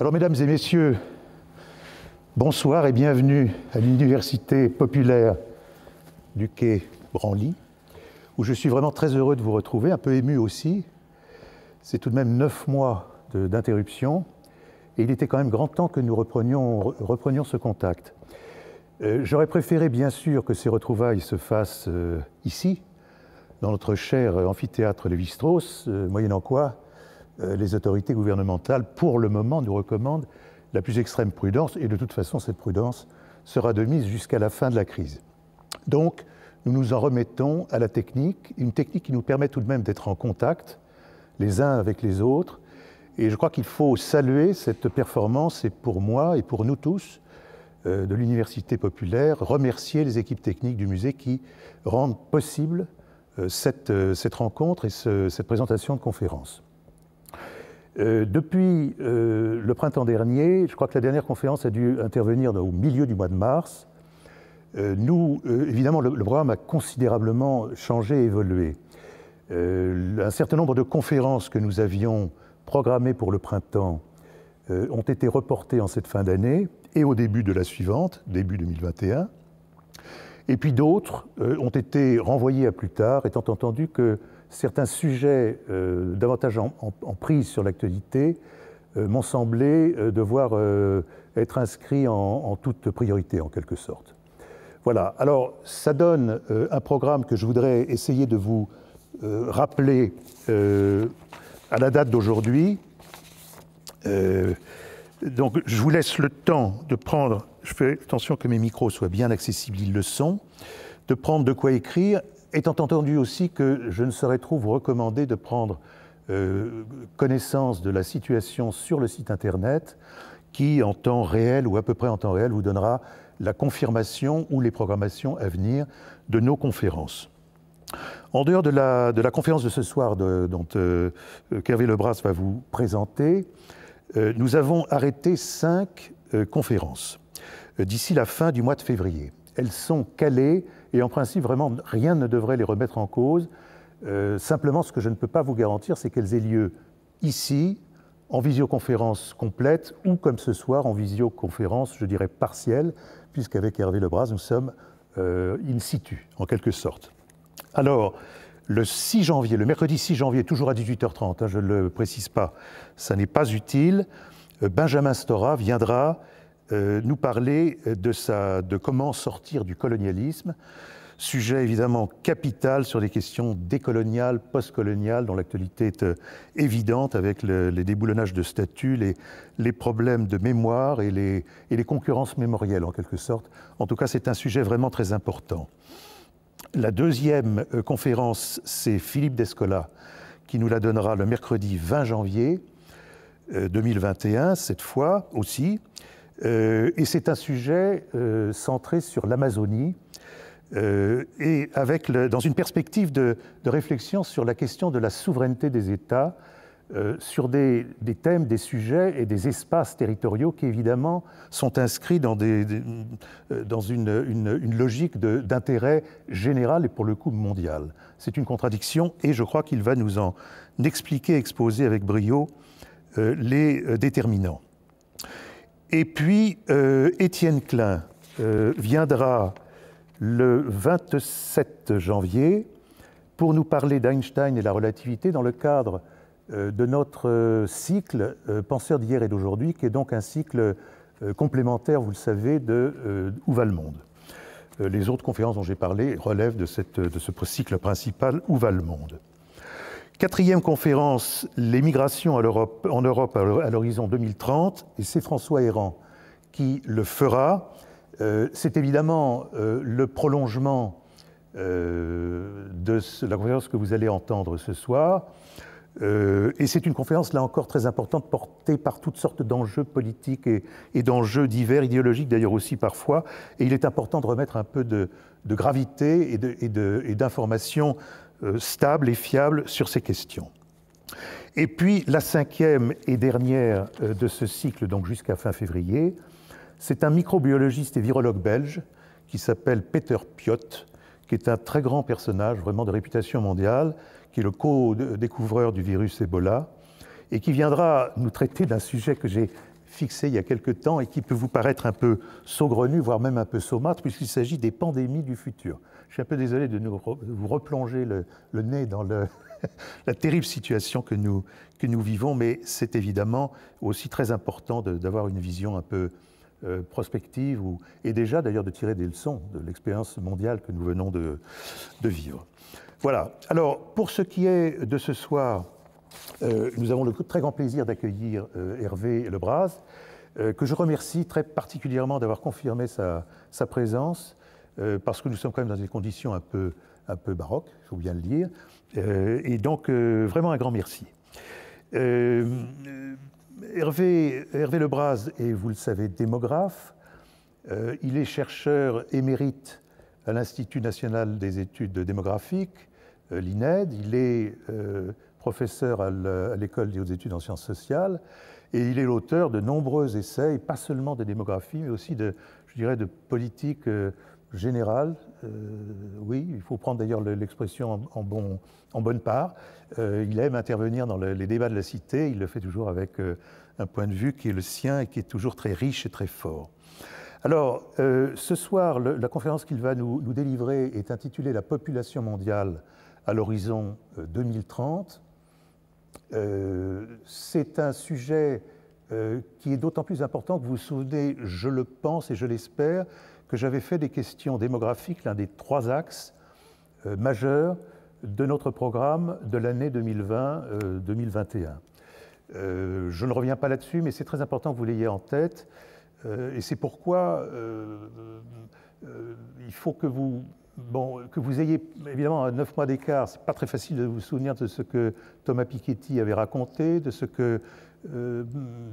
Alors, mesdames et messieurs, bonsoir et bienvenue à l'Université populaire du quai Branly, où je suis vraiment très heureux de vous retrouver, un peu ému aussi. C'est tout de même neuf mois d'interruption, et il était quand même grand temps que nous reprenions, ce contact. Euh, j'aurais préféré, bien sûr, que ces retrouvailles se fassent euh, ici, dans notre cher amphithéâtre Lévi-Strauss, euh, moyennant quoi les autorités gouvernementales, pour le moment, nous recommandent la plus extrême prudence, et de toute façon, cette prudence sera de mise jusqu'à la fin de la crise. Donc, nous nous en remettons à la technique, une technique qui nous permet tout de même d'être en contact les uns avec les autres. Et je crois qu'il faut saluer cette performance, et pour moi et pour nous tous, euh, de l'Université populaire, remercier les équipes techniques du musée qui rendent possible euh, euh, cette, rencontre et cette présentation de conférence. depuis le printemps dernier, je crois que la dernière conférence a dû intervenir au milieu du mois de mars, nous, évidemment, le, programme a considérablement changé et évolué. un certain nombre de conférences que nous avions programmées pour le printemps ont été reportées en cette fin d'année et au début de la suivante, début 2021. Et puis d'autres euh, ont été renvoyés à plus tard, étant entendu que certains sujets euh, davantage en, prise sur l'actualité euh, m'ont semblé devoir être inscrits en, toute priorité, en quelque sorte. Voilà, alors ça donne un programme que je voudrais essayer de vous rappeler à la date d'aujourd'hui. Donc je vous laisse le temps de prendre, je fais attention que mes micros soient bien accessibles, ils le sont, de prendre de quoi écrire, étant entendu aussi que je ne saurais trop vous recommander de prendre euh, connaissance de la situation sur le site Internet qui, en temps réel ou à peu près en temps réel, vous donnera la confirmation ou les programmations à venir de nos conférences. En dehors de la, conférence de ce soir dont euh, Kervé Lebras va vous présenter, euh, nous avons arrêté cinq euh, conférences euh, d'ici la fin du mois de février. Elles sont calées et en principe, vraiment, rien ne devrait les remettre en cause. simplement, ce que je ne peux pas vous garantir, c'est qu'elles aient lieu ici, en visioconférence complète, ou comme ce soir, en visioconférence, je dirais partielle, puisqu'avec Hervé Lebras, nous sommes in situ, en quelque sorte. Alors, le 6 janvier, le mercredi 6 janvier, toujours à 18h30, hein, je ne le précise pas, ça n'est pas utile, euh, Benjamin Stora viendra euh, nous parler de, sa, de comment sortir du colonialisme, sujet évidemment capital sur les questions décoloniales, postcoloniales, dont l'actualité est euh, évidente avec les déboulonnages de statuts, les, les, problèmes de mémoire et les, et les concurrences mémorielles en quelque sorte. En tout cas, c'est un sujet vraiment très important. La deuxième euh, conférence, c'est Philippe Descola qui nous la donnera le mercredi 20 janvier 2021, euh, cette fois aussi. Euh, et c'est un sujet centré sur l'Amazonie et dans une perspective de, réflexion sur la question de la souveraineté des États euh, sur des, thèmes, des sujets et des espaces territoriaux qui évidemment sont inscrits dans, euh, une, logique d'intérêt général et pour le coup mondial. C'est une contradiction et je crois qu'il va nous en expliquer, exposer avec brio euh, les déterminants. Et puis, Étienne Klein viendra le 27 janvier pour nous parler d'Einstein et la relativité dans le cadre de notre euh, cycle euh, Penseurs d'hier et d'aujourd'hui, qui est donc un cycle complémentaire, vous le savez, de Où va le monde? Les autres conférences dont j'ai parlé relèvent de ce cycle principal Où va le monde? Quatrième conférence, les migrations en Europe à l'horizon 2030, et c'est François Héran qui le fera. C'est évidemment le prolongement de la conférence que vous allez entendre ce soir. Euh, et c'est une conférence, là encore, très importante, portée par toutes sortes d'enjeux politiques et, d'enjeux divers, idéologiques d'ailleurs aussi parfois. Et il est important de remettre un peu de, gravité et d'informations euh, stables et fiables sur ces questions. Et puis la cinquième et dernière euh, de ce cycle, donc jusqu'à fin février, c'est un microbiologiste et virologue belge qui s'appelle Peter Piot, qui est un très grand personnage, vraiment de réputation mondiale, qui est le co-découvreur du virus Ebola, et qui viendra nous traiter d'un sujet que j'ai fixé il y a quelque temps et qui peut vous paraître un peu saugrenu, voire même un peu saumâtre, puisqu'il s'agit des pandémies du futur. Je suis un peu désolé de vous replonger le, nez dans la terrible situation que nous, vivons, mais c'est évidemment aussi très important d'avoir une vision un peu euh, prospective et déjà d'ailleurs de tirer des leçons de l'expérience mondiale que nous venons de, vivre. Voilà. Alors, pour ce qui est de ce soir, euh, nous avons le très grand plaisir d'accueillir euh, Hervé Lebras, que je remercie très particulièrement d'avoir confirmé sa, présence, parce que nous sommes quand même dans des conditions un peu, un baroques, il faut bien le dire. et donc, vraiment un grand merci. Hervé, Hervé Lebras est, vous le savez, démographe. Euh, il est chercheur émérite à l'Institut national des études démographiques, euh, l'INED. Il est euh, professeur à l'École des hautes études en sciences sociales. Et il est l'auteur de nombreux essais, pas seulement de démographie, mais aussi de, je dirais, de politique générale. oui, il faut prendre d'ailleurs l'expression en, bon, en, bonne part. il aime intervenir dans les débats de la cité. Il le fait toujours avec un point de vue qui est le sien et qui est toujours très riche et très fort. Alors, euh, ce soir, la conférence qu'il va nous, délivrer est intitulée La population mondiale à l'horizon 2030. Euh, euh, c'est un sujet qui est d'autant plus important que vous vous souvenez, je le pense et je l'espère, que j'avais fait des questions démographiques, l'un des trois axes majeurs de notre programme de l'année 2020-2021. Euh, je ne reviens pas là-dessus, mais c'est très important que vous l'ayez en tête. Euh, et c'est pourquoi euh, il faut que vous, bon, que vous ayez, évidemment, neuf mois d'écart, ce n'est pas très facile de vous souvenir de ce que Thomas Piketty avait raconté, de ce que,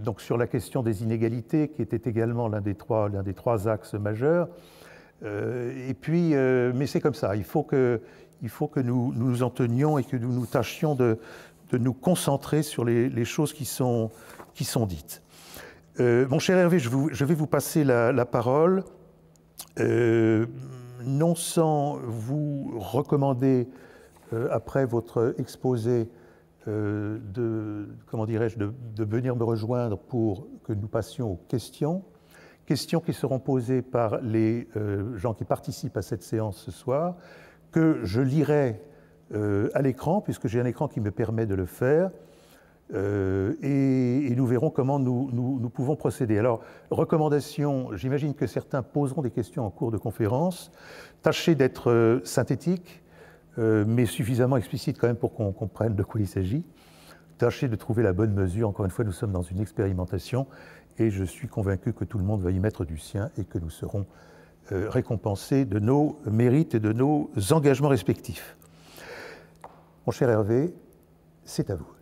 donc sur la question des inégalités, qui était également l'un des trois, des trois axes majeurs. et puis, mais c'est comme ça, il faut que, il faut que nous, nous en tenions et que nous nous tâchions de, de nous concentrer sur les, choses qui sont, qui sont dites. Euh, mon cher Hervé, je, vais vous passer la, parole, euh, non sans vous recommander, euh, après votre exposé, dirais-je, de, venir me rejoindre pour que nous passions aux questions. Questions qui seront posées par les gens qui participent à cette séance ce soir, que je lirai euh, à l'écran, puisque j'ai un écran qui me permet de le faire. Euh, et, nous verrons comment nous, pouvons procéder. Alors, recommandation, j'imagine que certains poseront des questions en cours de conférence. Tâchez d'être euh, synthétique, mais suffisamment explicite quand même pour qu'on comprenne de quoi il s'agit. Tâchez de trouver la bonne mesure. Encore une fois, nous sommes dans une expérimentation et je suis convaincu que tout le monde va y mettre du sien et que nous serons récompensés de nos mérites et de nos engagements respectifs. Mon cher Hervé, c'est à vous.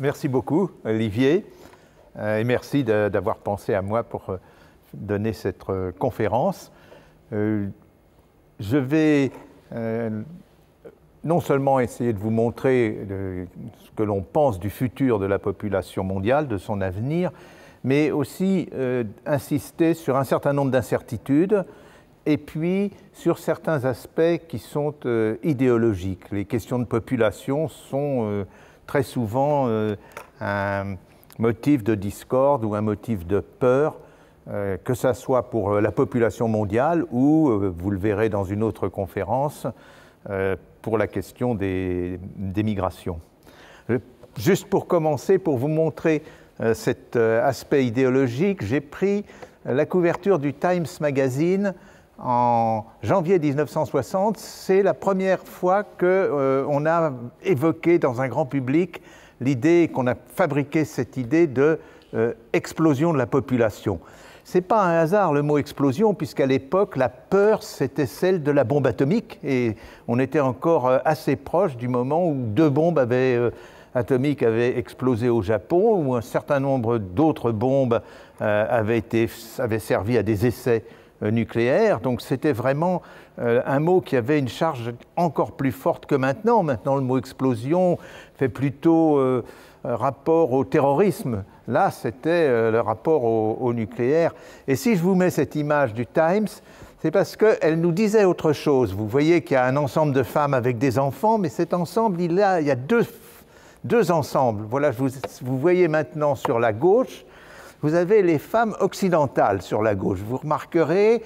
Merci beaucoup, Olivier, euh, et merci d'avoir pensé à moi pour euh, donner cette euh, conférence. Je vais non seulement essayer de vous montrer ce que l'on pense du futur de la population mondiale, de son avenir, mais aussi insister sur un certain nombre d'incertitudes et puis sur certains aspects qui sont idéologiques. Les questions de population sont très souvent euh, un motif de discorde ou un motif de peur, que ce soit pour la population mondiale ou, vous le verrez dans une autre conférence, pour la question des, des, migrations. Juste pour commencer, pour vous montrer cet aspect idéologique, j'ai pris la couverture du Times Magazine en janvier 1960, c'est la première fois qu'on euh, a évoqué dans un grand public l'idée, qu'on a fabriqué cette idée de euh, explosion de la population. Ce n'est pas un hasard le mot explosion, puisqu'à l'époque, la peur, c'était celle de la bombe atomique, et on était encore euh, assez proche du moment où deux bombes atomiques avaient explosé au Japon, où un certain nombre d'autres bombes avaient, été, avaient servi à des essais euh, nucléaire. Donc c'était vraiment euh, un mot qui avait une charge encore plus forte que maintenant. Maintenant, le mot explosion fait plutôt euh, rapport au terrorisme. Là, c'était le rapport au, nucléaire. Et si je vous mets cette image du Times, c'est parce qu'elle nous disait autre chose. Vous voyez qu'il y a un ensemble de femmes avec des enfants, mais cet ensemble, il, a, il y a deux, deux ensembles. Voilà, vous voyez maintenant sur la gauche, vous avez les femmes occidentales sur la gauche. Vous remarquerez,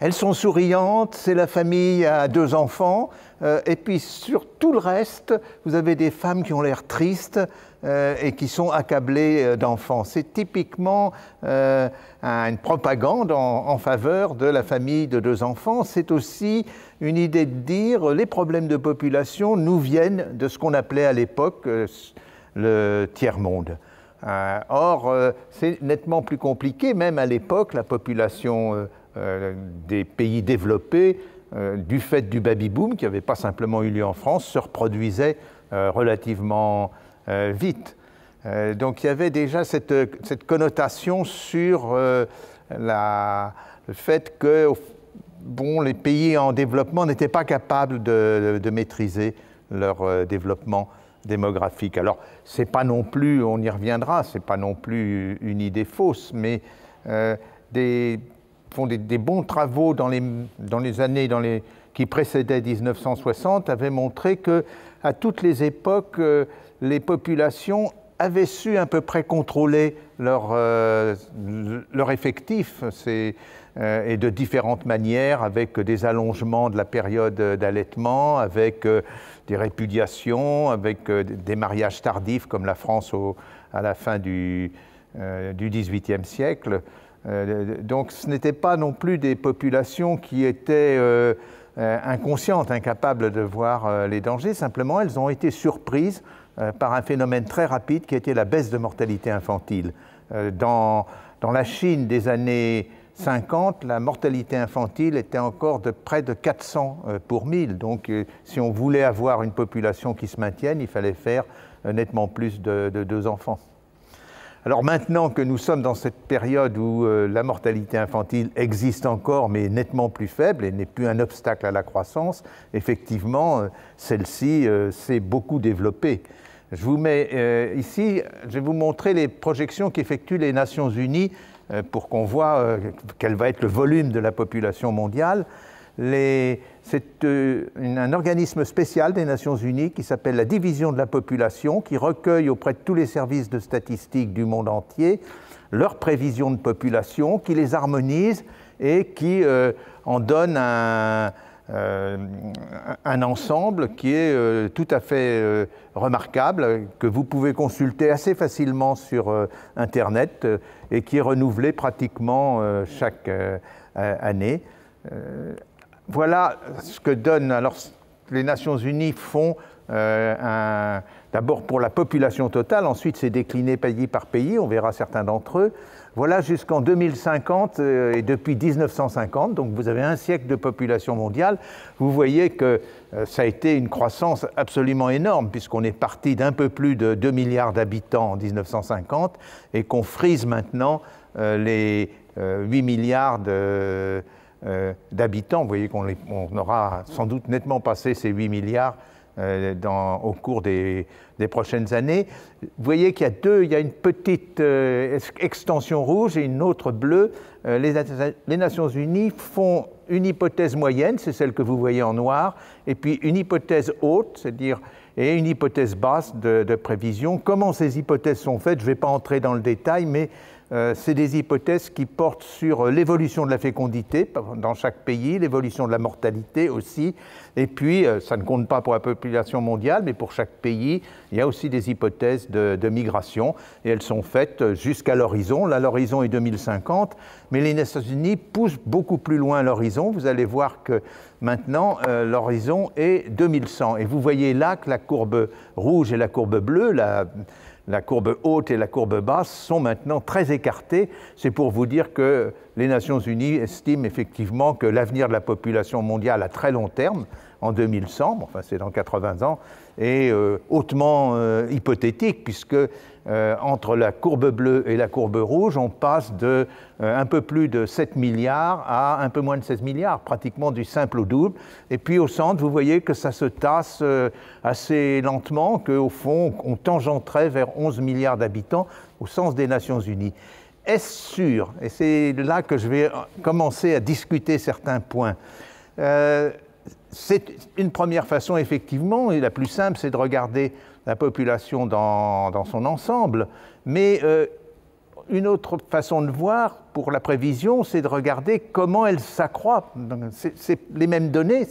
elles sont souriantes, c'est la famille à deux enfants, euh, et puis sur tout le reste, vous avez des femmes qui ont l'air tristes euh, et qui sont accablées euh, d'enfants. C'est typiquement une propagande en, en, faveur de la famille de deux enfants. C'est aussi une idée de dire les problèmes de population nous viennent de ce qu'on appelait à l'époque le tiers-monde. Or, c'est nettement plus compliqué, même à l'époque, la population des pays développés euh, du fait du baby-boom, qui n'avait pas simplement eu lieu en France, se reproduisait euh, relativement euh, vite. donc il y avait déjà cette, connotation sur le fait que bon, les pays en développement n'étaient pas capables de, maîtriser leur développement démographique. Alors, c'est pas non plus, on y reviendra, c'est pas non plus une idée fausse, mais euh, des, font des, bons travaux dans les, dans les années dans les, qui précédaient 1960 avaient montré que à toutes les époques, euh, les populations avaient su à peu près contrôler leur, euh, leur effectif euh, et de différentes manières, avec des allongements de la période d'allaitement, avec euh, des répudiations, avec des mariages tardifs comme la France au, à la fin du, XVIIIe siècle. Donc ce n'étaient pas non plus des populations qui étaient inconscientes, incapables de voir les dangers, simplement elles ont été surprises par un phénomène très rapide qui était la baisse de mortalité infantile. Dans, dans la Chine des années 50, la mortalité infantile était encore de près de 400 pour 1000. Donc, si on voulait avoir une population qui se maintienne, il fallait faire nettement plus de deux enfants. Alors maintenant que nous sommes dans cette période où euh, la mortalité infantile existe encore, mais nettement plus faible et n'est plus un obstacle à la croissance, effectivement, euh, celle-ci euh, s'est beaucoup développée. Je vous mets ici, je vais vous montrer les projections qu'effectuent les Nations Unies pour qu'on voit quel va être le volume de la population mondiale. C'est euh, un organisme spécial des Nations Unies qui s'appelle la Division de la population, qui recueille auprès de tous les services de statistiques du monde entier leurs prévisions de population, qui les harmonise et qui euh, en donne un, euh, un, ensemble qui est tout à fait remarquable, que vous pouvez consulter assez facilement sur Internet et qui est renouvelé pratiquement chaque année voilà ce que donne. Alors, les Nations Unies font euh, d'abord pour la population totale, ensuite c'est décliné pays par pays, on verra certains d'entre eux. Voilà jusqu'en 2050 euh, et depuis 1950, donc vous avez un siècle de population mondiale, vous voyez que euh, ça a été une croissance absolument énorme puisqu'on est parti d'un peu plus de 2 milliards d'habitants en 1950 et qu'on frise maintenant les 8 milliards de d'habitants. Vous voyez qu'on on aura sans doute nettement passé ces 8 milliards euh, au cours des, prochaines années. Vous voyez qu'il y a deux, il y a une petite euh, extension rouge et une autre bleue. Euh, les, Nations Unies font une hypothèse moyenne, c'est celle que vous voyez en noir, et puis une hypothèse haute, c'est-à-dire et une hypothèse basse de, de, prévision. Comment ces hypothèses sont faites, je ne vais pas entrer dans le détail, mais euh, c'est des hypothèses qui portent sur euh, l'évolution de la fécondité dans chaque pays, l'évolution de la mortalité aussi, et puis euh, ça ne compte pas pour la population mondiale, mais pour chaque pays, il y a aussi des hypothèses de, migration, et elles sont faites jusqu'à l'horizon. Là, l'horizon est 2050, mais les Nations Unies poussent beaucoup plus loin l'horizon. Vous allez voir que maintenant, euh, l'horizon est 2100. Et vous voyez là que la courbe rouge et la courbe bleue, la, la courbe haute et la courbe basse sont maintenant très écartées. C'est pour vous dire que les Nations Unies estiment effectivement que l'avenir de la population mondiale à très long terme, en 2100, enfin c'est dans 80 ans, est euh, hautement euh, hypothétique, puisque euh, entre la courbe bleue et la courbe rouge, on passe de euh, un peu plus de 7 milliards à un peu moins de 16 milliards, pratiquement du simple au double. Et puis au centre, vous voyez que ça se tasse euh, assez lentement, qu'au fond, on tangenterait vers 11 milliards d'habitants au sens des Nations Unies. est-ce sûr Et c'est là que je vais commencer à discuter certains points. C'est une première façon, effectivement, et la plus simple, c'est de regarder la population dans, son ensemble. Mais euh, une autre façon de voir pour la prévision, c'est de regarder comment elle s'accroît. C'est les mêmes données,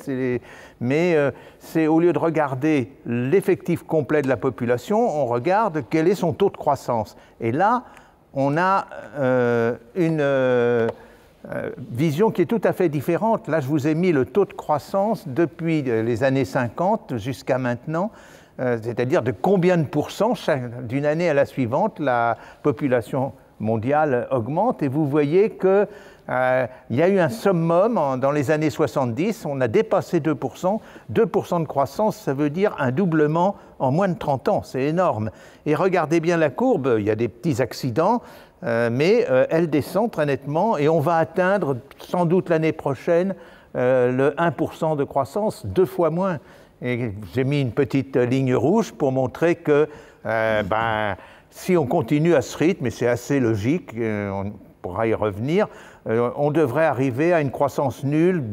mais euh, c'est au lieu de regarder l'effectif complet de la population, on regarde quel est son taux de croissance. Et là, on a euh, une vision qui est tout à fait différente. Là, je vous ai mis le taux de croissance depuis les années 50 jusqu'à maintenant c'est-à-dire de combien de pourcents d'une année à la suivante la population mondiale augmente et vous voyez qu'il euh, y a eu un summum dans les années 70, on a dépassé 2%. 2% de croissance, ça veut dire un doublement en moins de 30 ans, c'est énorme. Et regardez bien la courbe, il y a des petits accidents, euh, mais euh, elle descend très nettement et on va atteindre sans doute l'année prochaine le 1% de croissance, deux fois moins. Et j'ai mis une petite ligne rouge pour montrer que ben, si on continue à ce rythme, et c'est assez logique, euh, on pourra y revenir, euh, on devrait arriver à une croissance nulle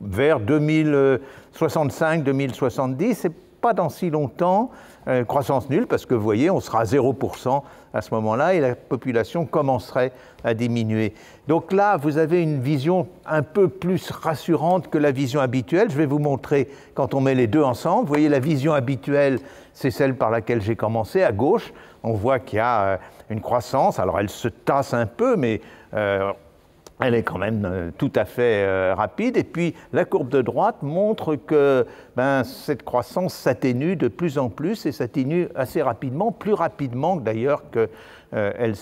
vers 2065-2070. C'est pas dans si longtemps, euh, croissance nulle, parce que vous voyez, on sera à 0% à ce moment-là et la population commencerait à diminuer. Donc là, vous avez une vision un peu plus rassurante que la vision habituelle. Je vais vous montrer quand on met les deux ensemble. Vous voyez, la vision habituelle, c'est celle par laquelle j'ai commencé, à gauche on voit qu'il y a euh, une croissance. Alors elle se tasse un peu, mais euh, elle est quand même euh, tout à fait rapide. Et puis la courbe de droite montre que ben, cette croissance s'atténue de plus en plus et s'atténue assez rapidement, plus rapidement d'ailleurs qu'elle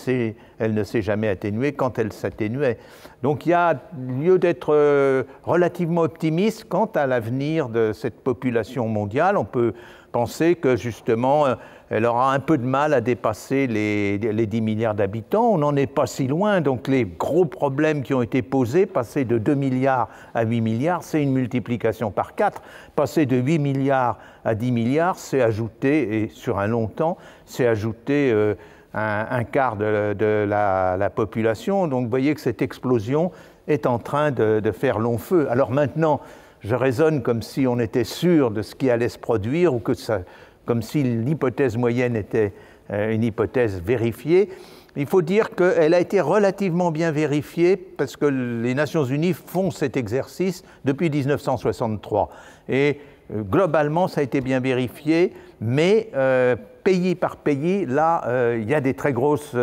elle ne s'est jamais atténuée quand elle s'atténuait. Donc il y a lieu d'être relativement optimiste quant à l'avenir de cette population mondiale. On peut penser que justement elle aura un peu de mal à dépasser les, 10 milliards d'habitants. On n'en est pas si loin, donc les gros problèmes qui ont été posés, passer de 2 milliards à 8 milliards, c'est une multiplication par 4. Passer de 8 milliards à 10 milliards, c'est ajouter, et sur un long temps, c'est ajouter euh, un, quart de, la, population. Donc vous voyez que cette explosion est en train de, de faire long feu. Alors maintenant, je raisonne comme si on était sûr de ce qui allait se produire ou que ça, comme si l'hypothèse moyenne était euh, une hypothèse vérifiée. Il faut dire qu'elle a été relativement bien vérifiée parce que les Nations Unies font cet exercice depuis 1963. Et euh, globalement, ça a été bien vérifié, mais euh, pays par pays, là, il y a des très grosses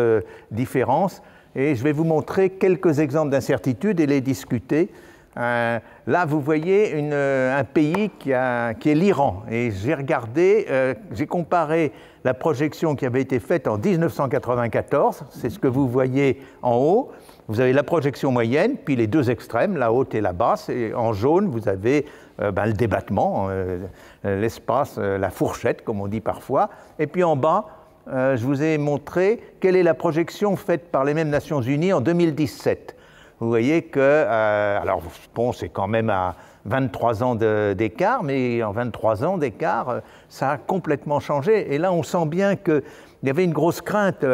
différences. Et je vais vous montrer quelques exemples d'incertitudes et les discuter. Euh, là, vous voyez euh, un pays qui, est l'Iran. Et j'ai regardé, euh, j'ai comparé la projection qui avait été faite en 1994, c'est ce que vous voyez en haut. Vous avez la projection moyenne, puis les deux extrêmes, la haute et la basse. Et en jaune, vous avez ben, le débattement, l'espace, la fourchette, comme on dit parfois. Et puis en bas, je vous ai montré quelle est la projection faite par les mêmes Nations Unies en 2017 vous voyez que, euh, alors bon, c'est quand même à 23 ans d'écart, mais en 23 ans d'écart, euh, ça a complètement changé. Et là, on sent bien qu'il y avait une grosse crainte.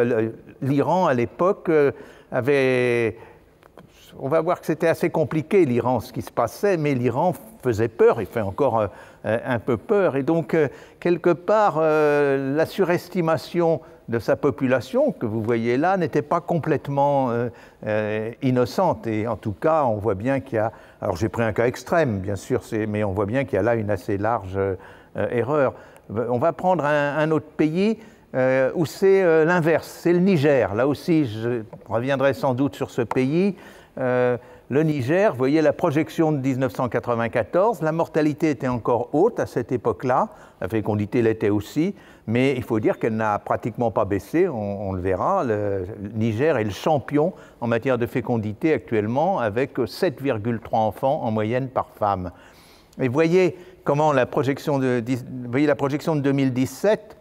L'Iran, à l'époque, euh, avait... On va voir que c'était assez compliqué, l'Iran, ce qui se passait, mais l'Iran faisait peur, il fait encore un peu peur. Et donc, quelque part, la surestimation de sa population, que vous voyez là, n'était pas complètement euh, euh, innocente. Et en tout cas, on voit bien qu'il y a. Alors j'ai pris un cas extrême, bien sûr, mais on voit bien qu'il y a là une assez large euh, erreur. On va prendre un, autre pays où c'est l'inverse, c'est le Niger. Là aussi, je reviendrai sans doute sur ce pays. Le Niger, vous voyez la projection de 1994, la mortalité était encore haute à cette époque-là, la fécondité l'était aussi, mais il faut dire qu'elle n'a pratiquement pas baissé, on, le verra. Le, Niger est le champion en matière de fécondité actuellement, avec 7,3 enfants en moyenne par femme. Et voyez comment la projection de, voyez la projection de 2017,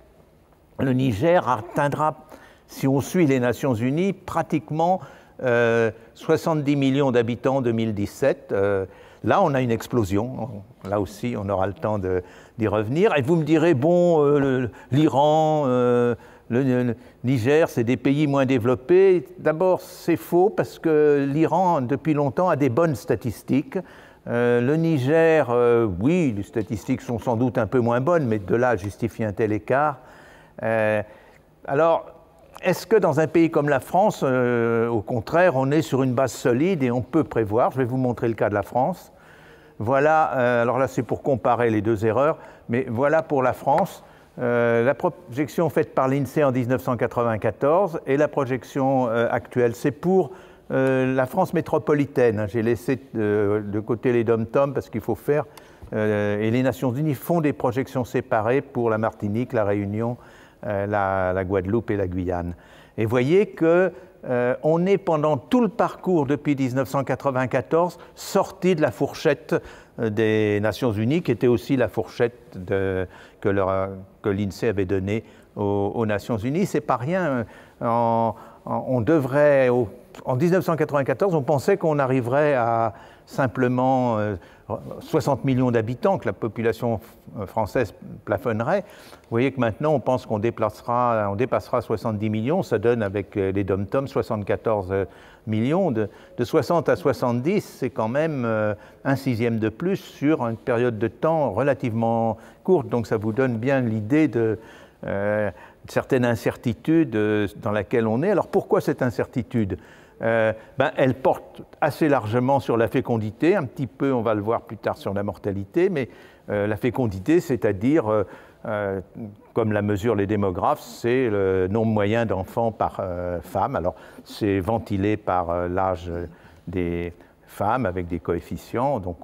le Niger atteindra, si on suit les Nations Unies, pratiquement 70 euh, millions d'habitants en 2017. Euh, là, on a une explosion. Là aussi, on aura le temps d'y revenir. Et vous me direz, bon, euh, l'Iran, le, Niger, c'est des pays moins développés. D'abord, c'est faux parce que l'Iran, depuis longtemps, a des bonnes statistiques. Le Niger, oui, les statistiques sont sans doute un peu moins bonnes, mais de là justifie un tel écart. Alors, est-ce que dans un pays comme la France, au contraire, on est sur une base solide et on peut prévoir? Je vais vous montrer le cas de la France. Voilà, alors là c'est pour comparer les deux erreurs, mais voilà pour la France. Euh, la projection faite par l'INSEE en 1994 et la projection euh, actuelle, c'est pour euh, la France métropolitaine. J'ai laissé de, côté les dom-tom parce qu'il faut faire, et les Nations Unies font des projections séparées pour la Martinique, la Réunion, la, la, Guadeloupe et la Guyane. Et voyez que on est pendant tout le parcours depuis 1994 sorti de la fourchette des Nations Unies, qui était aussi la fourchette de, que, l'INSEE avait donnée aux, Nations Unies. C'est pas rien. on devrait, en 1994, on pensait qu'on arriverait à simplement 60 euh, millions d'habitants, que la population française plafonnerait. Vous voyez que maintenant, on pense qu'on déplacera, on dépassera 70 millions. Ça donne, avec les dom-toms, 74 millions. De, 60 à 70, c'est quand même euh, un sixième de plus sur une période de temps relativement courte. Donc ça vous donne bien l'idée de euh, certaines incertitudes dans laquelle on est. Alors pourquoi cette incertitude? Euh, ben, elle porte assez largement sur la fécondité, un petit peu, on va le voir plus tard, sur la mortalité, mais euh, la fécondité, c'est-à-dire, euh, comme la mesurent les démographes, c'est le nombre moyen d'enfants par femme. Alors, c'est ventilé par l'âge des femmes avec des coefficients, donc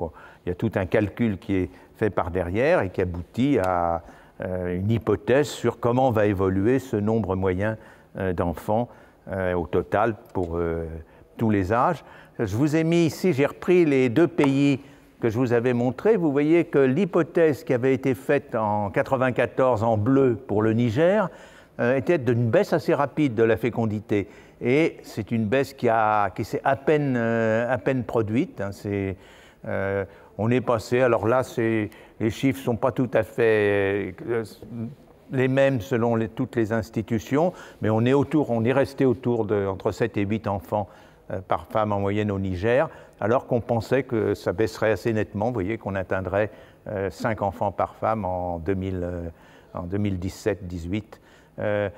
il y a tout un calcul qui est fait par derrière et qui aboutit à une hypothèse sur comment va évoluer ce nombre moyen d'enfants au total pour euh, tous les âges. Je vous ai mis ici, j'ai repris les deux pays que je vous avais montrés. Vous voyez que l'hypothèse qui avait été faite en 94 en bleu pour le Niger euh, était d'une baisse assez rapide de la fécondité. Et c'est une baisse qui, qui s'est à peine, à peine produite. Hein. on est passé, alors là, les chiffres ne sont pas tout à fait les mêmes selon toutes les institutions, mais on est, autour, on est resté autour de entre 7 et 8 enfants euh, par femme en moyenne au Niger, alors qu'on pensait que ça baisserait assez nettement. Vous voyez qu'on atteindrait 5 euh, enfants par femme en, 2017-18. Euh,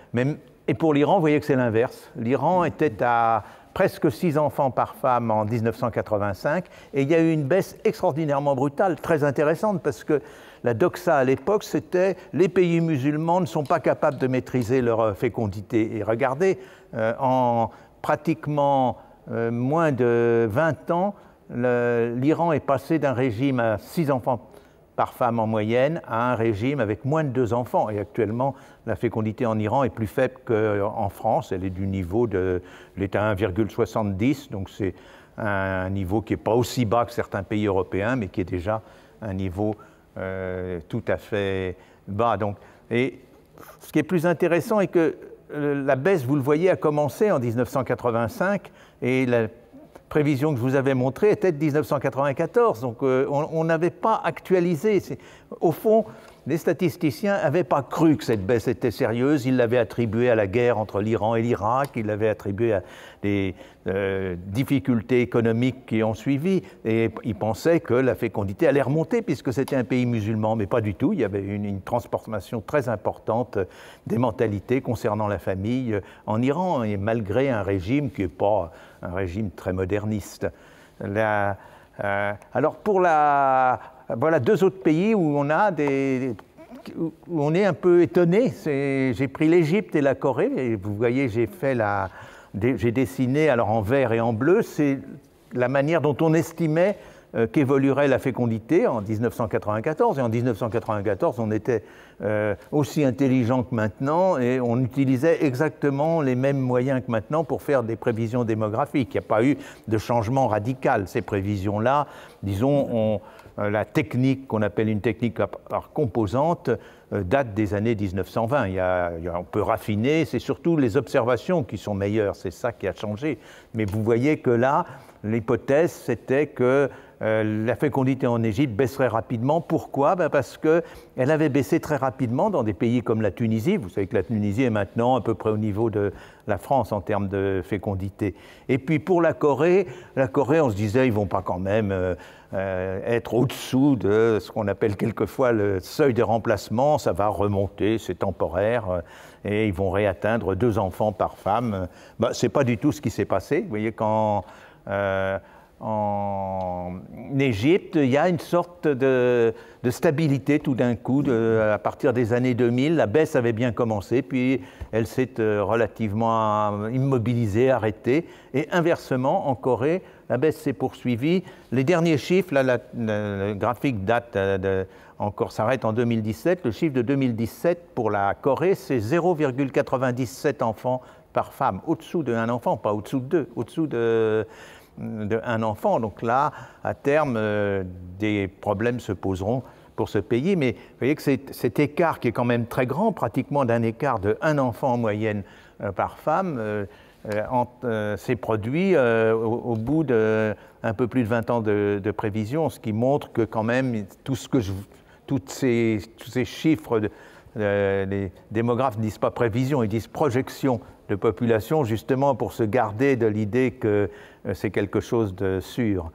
et pour l'Iran, vous voyez que c'est l'inverse. L'Iran était à presque 6 enfants par femme en 1985, et il y a eu une baisse extraordinairement brutale, très intéressante, parce que la doxa à l'époque, c'était les pays musulmans ne sont pas capables de maîtriser leur euh, fécondité. Et regardez, euh, en pratiquement euh, moins de 20 ans, l'Iran est passé d'un régime à 6 enfants par femme en moyenne à un régime avec moins de 2 enfants. Et actuellement, la fécondité en Iran est plus faible qu'en France. Elle est du niveau de l'État 1,70, donc c'est un niveau qui n'est pas aussi bas que certains pays européens, mais qui est déjà un niveau euh, tout à fait bas. Donc, et ce qui est plus intéressant est que euh, la baisse, vous le voyez, a commencé en 1985 et prévision que je vous avais montrée était de 1994. Donc euh, on n'avait pas actualisé. Au fond, les statisticiens n'avaient pas cru que cette baisse était sérieuse. Ils l'avaient attribuée à la guerre entre l'Iran et l'Irak, ils l'avaient attribuée à des euh, difficultés économiques qui ont suivi, et ils pensaient que la fécondité allait remonter puisque c'était un pays musulman, mais pas du tout. Il y avait une, une transformation très importante des mentalités concernant la famille en Iran, et malgré un régime qui n'est pas un régime très moderniste. Euh, alors pour la, voilà deux autres pays où on a des, où on est un peu étonné. J'ai pris l'Égypte et la Corée. Et vous voyez, j'ai fait la, j'ai dessiné alors en vert et en bleu. C'est la manière dont on estimait euh, qu'évoluerait la fécondité en 1994. Et en 1994, on était euh, aussi intelligent que maintenant et on utilisait exactement les mêmes moyens que maintenant pour faire des prévisions démographiques. Il n'y a pas eu de changement radical. Ces prévisions-là, disons, on, euh, la technique qu'on appelle une technique par composante date des années 1920. Il on peut raffiner, c'est surtout les observations qui sont meilleures, c'est ça qui a changé. Mais vous voyez que là, l'hypothèse, c'était que euh, la fécondité en Égypte baisserait rapidement. Pourquoi? Ben Parce qu'elle avait baissé très rapidement dans des pays comme la Tunisie. Vous savez que la Tunisie est maintenant à peu près au niveau de la France en termes de fécondité. Et puis pour la Corée, la Corée, on se disait, ils vont pas quand même euh, euh, être au-dessous de ce qu'on appelle quelquefois le seuil de remplacement. Ça va remonter, c'est temporaire, et ils vont réatteindre deux enfants par femme. Ben, ce n'est pas du tout ce qui s'est passé. Vous voyez, quand en Égypte, il y a une sorte de, stabilité tout d'un coup. à partir des années 2000, la baisse avait bien commencé, puis elle s'est euh, relativement immobilisée, arrêtée. Et inversement, en Corée, la baisse s'est poursuivie. Les derniers chiffres, là, le graphique date de, encore s'arrête en 2017. Le chiffre de 2017 pour la Corée, c'est 0,97 enfants par femme, au-dessous d'un enfant, pas au-dessous de deux, au-dessous de d'un enfant. Donc là, à terme, euh, des problèmes se poseront pour ce pays. Mais vous voyez que cet écart qui est quand même très grand, pratiquement d'un écart de un enfant en moyenne euh, par femme, euh, s'est produit au, bout d'un peu plus de 20 ans de, prévision, ce qui montre que quand même tout ce que toutes ces, tous ces chiffres, les démographes ne disent pas prévision, ils disent projection de population, justement pour se garder de l'idée que euh, c'est quelque chose de sûr.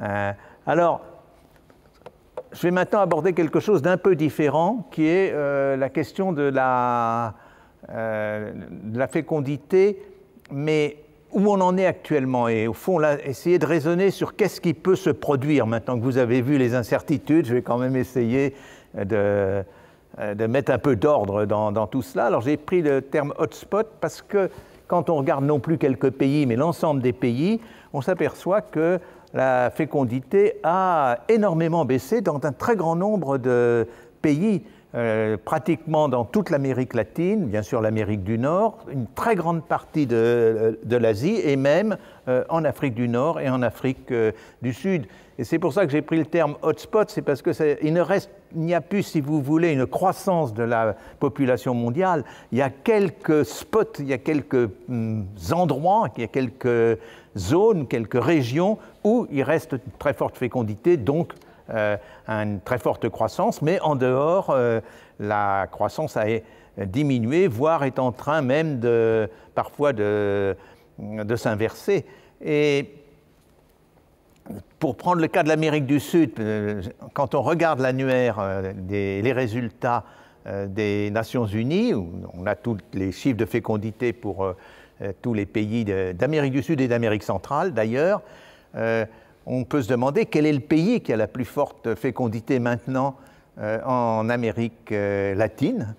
Euh, alors, je vais maintenant aborder quelque chose d'un peu différent, qui est euh, la question de la, de la, fécondité, mais où on en est actuellement. Et au fond, là, essayer de raisonner sur qu'est-ce qui peut se produire. Maintenant que vous avez vu les incertitudes, je vais quand même essayer de, de mettre un peu d'ordre dans, tout cela. Alors j'ai pris le terme hotspot parce que quand on regarde non plus quelques pays, mais l'ensemble des pays, on s'aperçoit que la fécondité a énormément baissé dans un très grand nombre de pays, euh, pratiquement dans toute l'Amérique latine, bien sûr l'Amérique du Nord, une très grande partie de, l'Asie et même euh, en Afrique du Nord et en Afrique euh, du Sud. Et c'est pour ça que j'ai pris le terme hotspot, c'est parce que il n'y a plus, si vous voulez, une croissance de la population mondiale. Il y a quelques spots, il y a quelques hum, endroits, il y a quelques zones, quelques régions où il reste une très forte fécondité, donc euh, une très forte croissance, mais en dehors, euh, la croissance a diminué, voire est en train même de, parfois de, s'inverser. Pour prendre le cas de l'Amérique du Sud, euh, quand on regarde l'annuaire, euh, les résultats euh, des Nations Unies, où on a tous les chiffres de fécondité pour tous les pays d'Amérique du Sud et d'Amérique centrale d'ailleurs, on peut se demander quel est le pays qui a la plus forte fécondité maintenant en Amérique latine.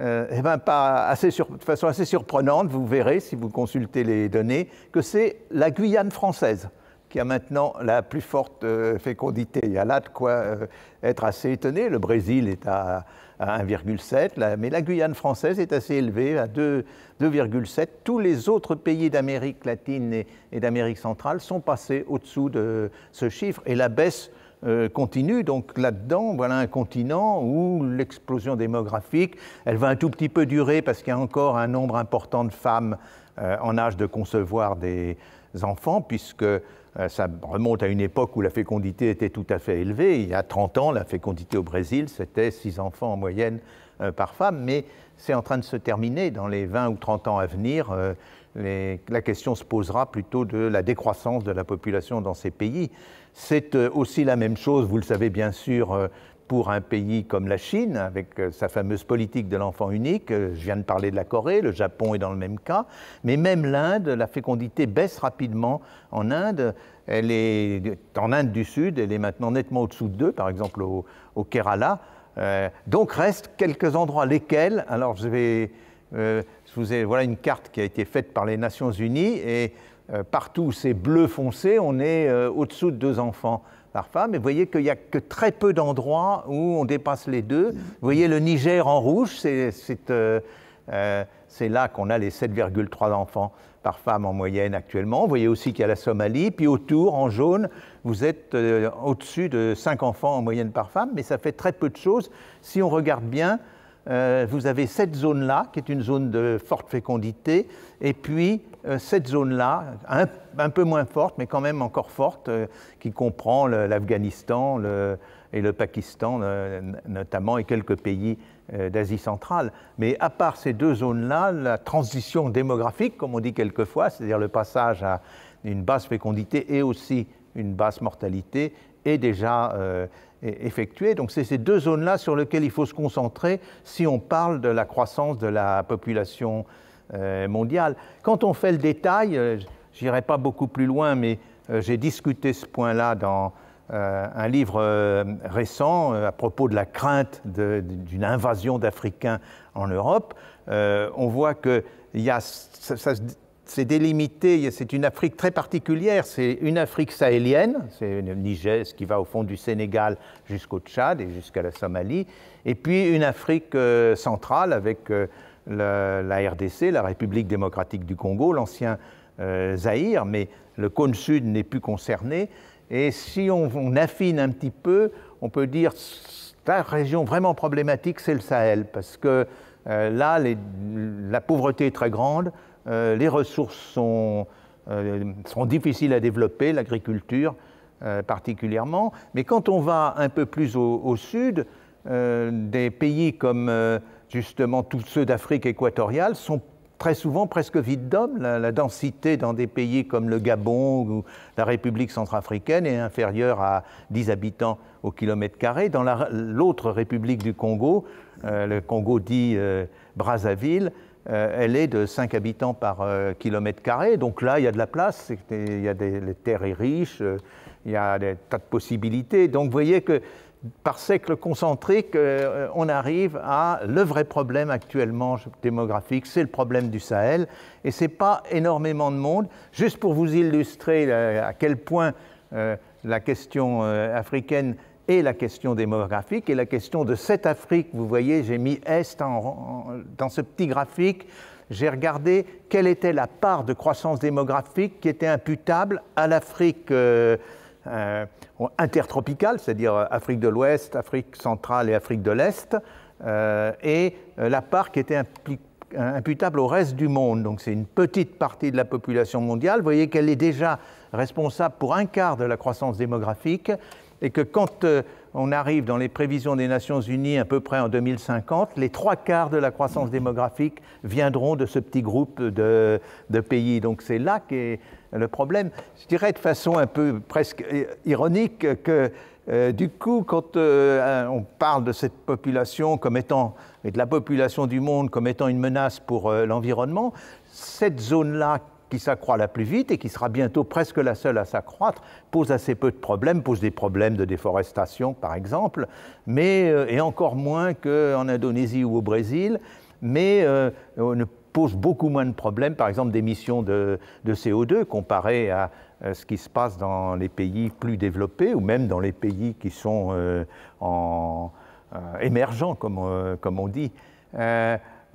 Eh ben, pas assez de façon assez surprenante, vous verrez si vous consultez les données, que c'est la Guyane française qui a maintenant la plus forte euh, fécondité. Il y a là de quoi euh, être assez étonné. Le Brésil est à, 1,7, mais la Guyane française est assez élevée, à 2,7. Tous les autres pays d'Amérique latine et, d'Amérique centrale sont passés au-dessous de ce chiffre. Et la baisse euh, continue. Donc là-dedans, voilà un continent où l'explosion démographique, elle va un tout petit peu durer parce qu'il y a encore un nombre important de femmes en âge de concevoir des enfants, puisque ça remonte à une époque où la fécondité était tout à fait élevée. Il y a 30 ans, la fécondité au Brésil, c'était 6 enfants en moyenne euh, par femme, mais c'est en train de se terminer. Dans les 20 ou 30 ans à venir, euh, la question se posera plutôt de la décroissance de la population dans ces pays. C'est aussi la même chose, vous le savez bien sûr, pour un pays comme la Chine, avec euh, sa fameuse politique de l'enfant unique. Euh, je viens de parler de la Corée, le Japon est dans le même cas. Mais même l'Inde, la fécondité baisse rapidement en Inde. Elle est en Inde du Sud, elle est maintenant nettement au-dessous de 2, par exemple au, Kerala. Euh, donc restent quelques endroits, lesquels Alors je vais, vous ai, voilà une carte qui a été faite par les Nations Unies et partout où c'est bleu foncé, on est au-dessous de deux enfants par mais vous voyez qu'il n'y a que très peu d'endroits où on dépasse les deux. Vous voyez le Niger en rouge, c'est euh, euh, là qu'on a les 7,3 enfants par femme en moyenne actuellement. Vous voyez aussi qu'il y a la Somalie, puis autour, en jaune, vous êtes euh, au-dessus de 5 enfants en moyenne par femme, mais ça fait très peu de choses. Si on regarde bien, vous avez cette zone-là, qui est une zone de forte fécondité, et puis cette zone-là, un, peu moins forte, mais quand même encore forte, qui comprend l'Afghanistan et le Pakistan notamment, et quelques pays d'Asie centrale. Mais à part ces deux zones-là, la transition démographique, comme on dit quelquefois, c'est-à-dire le passage à une basse fécondité et aussi une basse mortalité, est déjà effectué. Donc c'est ces deux zones-là sur lesquelles il faut se concentrer si on parle de la croissance de la population euh, mondiale. Quand on fait le détail, euh, je n'irai pas beaucoup plus loin, mais euh, j'ai discuté ce point-là dans un livre récent à propos de la crainte d'une invasion d'Africains en Europe. on voit que c'est délimité, c'est une Afrique très particulière, c'est une Afrique sahélienne, c'est le Niger, ce qui va au fond du Sénégal jusqu'au Tchad et jusqu'à la Somalie, et puis une Afrique euh, centrale avec euh, la, RDC, la République démocratique du Congo, l'ancien euh, Zaïre, mais le cône sud n'est plus concerné. Et si on, affine un petit peu, on peut dire la région vraiment problématique, c'est le Sahel, parce que là, la pauvreté est très grande, euh, les ressources sont, euh, sont, difficiles à développer, l'agriculture euh, particulièrement, mais quand on va un peu plus au, sud, des pays comme justement tous ceux d'Afrique équatoriale sont très souvent presque vides d'hommes. La, densité dans des pays comme le Gabon ou la République centrafricaine est inférieure à 10 habitants au kilomètre carré. Dans l'autre République du Congo, le Congo dit Brazzaville, euh, elle est de 5 habitants par euh, kilomètre carré. Donc là, il y a de la place, il y a des, les terres riches, euh, il y a des tas de possibilités. Donc vous voyez que par cercle concentrique, on arrive à le vrai problème actuellement démographique, c'est le problème du Sahel. Et ce n'est pas énormément de monde. Juste pour vous illustrer à quel point la question africaine et la question démographique et la question de cette Afrique. Vous voyez, j'ai mis Est dans ce petit graphique. J'ai regardé quelle était la part de croissance démographique qui était imputable à l'Afrique euh, euh, intertropicale, c'est-à-dire Afrique de l'Ouest, Afrique centrale et Afrique de l'Est, euh, et la part qui était imputable au reste du monde. Donc c'est une petite partie de la population mondiale. Vous voyez qu'elle est déjà responsable pour un quart de la croissance démographique et que quand euh, on arrive dans les prévisions des Nations Unies à peu près en 2050, les trois quarts de la croissance démographique viendront de ce petit groupe de, pays. Donc c'est là qu'est le problème. Je dirais de façon un peu presque ironique que euh, du coup, quand euh, on parle de cette population comme étant, et de la population du monde comme étant une menace pour l'environnement, cette zone-là qui s'accroît la plus vite et qui sera bientôt presque la seule à s'accroître, pose assez peu de problèmes, pose des problèmes de déforestation par exemple, mais, euh, et encore moins qu'en Indonésie ou au Brésil, mais euh, ne pose beaucoup moins de problèmes, par exemple d'émissions de, CO2 comparé à, ce qui se passe dans les pays plus développés ou même dans les pays qui sont euh, en, émergents, comme, comme on dit.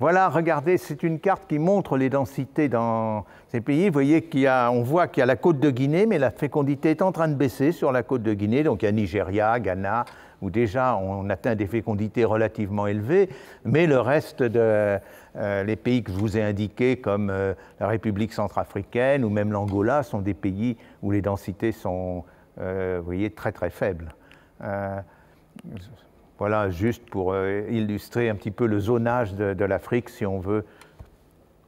Voilà, regardez, c'est une carte qui montre les densités dans ces pays. Vous voyez qu'il y a, on voit qu'il y a la côte de Guinée, mais la fécondité est en train de baisser sur la côte de Guinée. Donc il y a Nigeria, Ghana, où déjà on atteint des fécondités relativement élevées, mais le reste de euh, les pays que je vous ai indiqués, comme euh, la République centrafricaine ou même l'Angola, sont des pays où les densités sont, euh, vous voyez, très très faibles. Voilà, juste pour euh, illustrer un petit peu le zonage de, l'Afrique, si on veut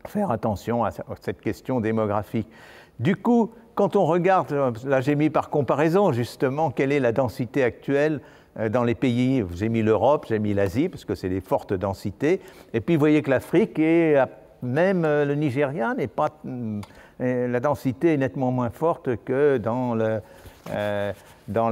faire attention à cette question démographique. Du coup, quand on regarde, euh, là j'ai mis par comparaison justement quelle est la densité actuelle euh, dans les pays, j'ai mis l'Europe, j'ai mis l'Asie, parce que c'est des fortes densités, et puis vous voyez que l'Afrique est, même le Nigeria n'est pas, la densité est nettement moins forte que dans le, dans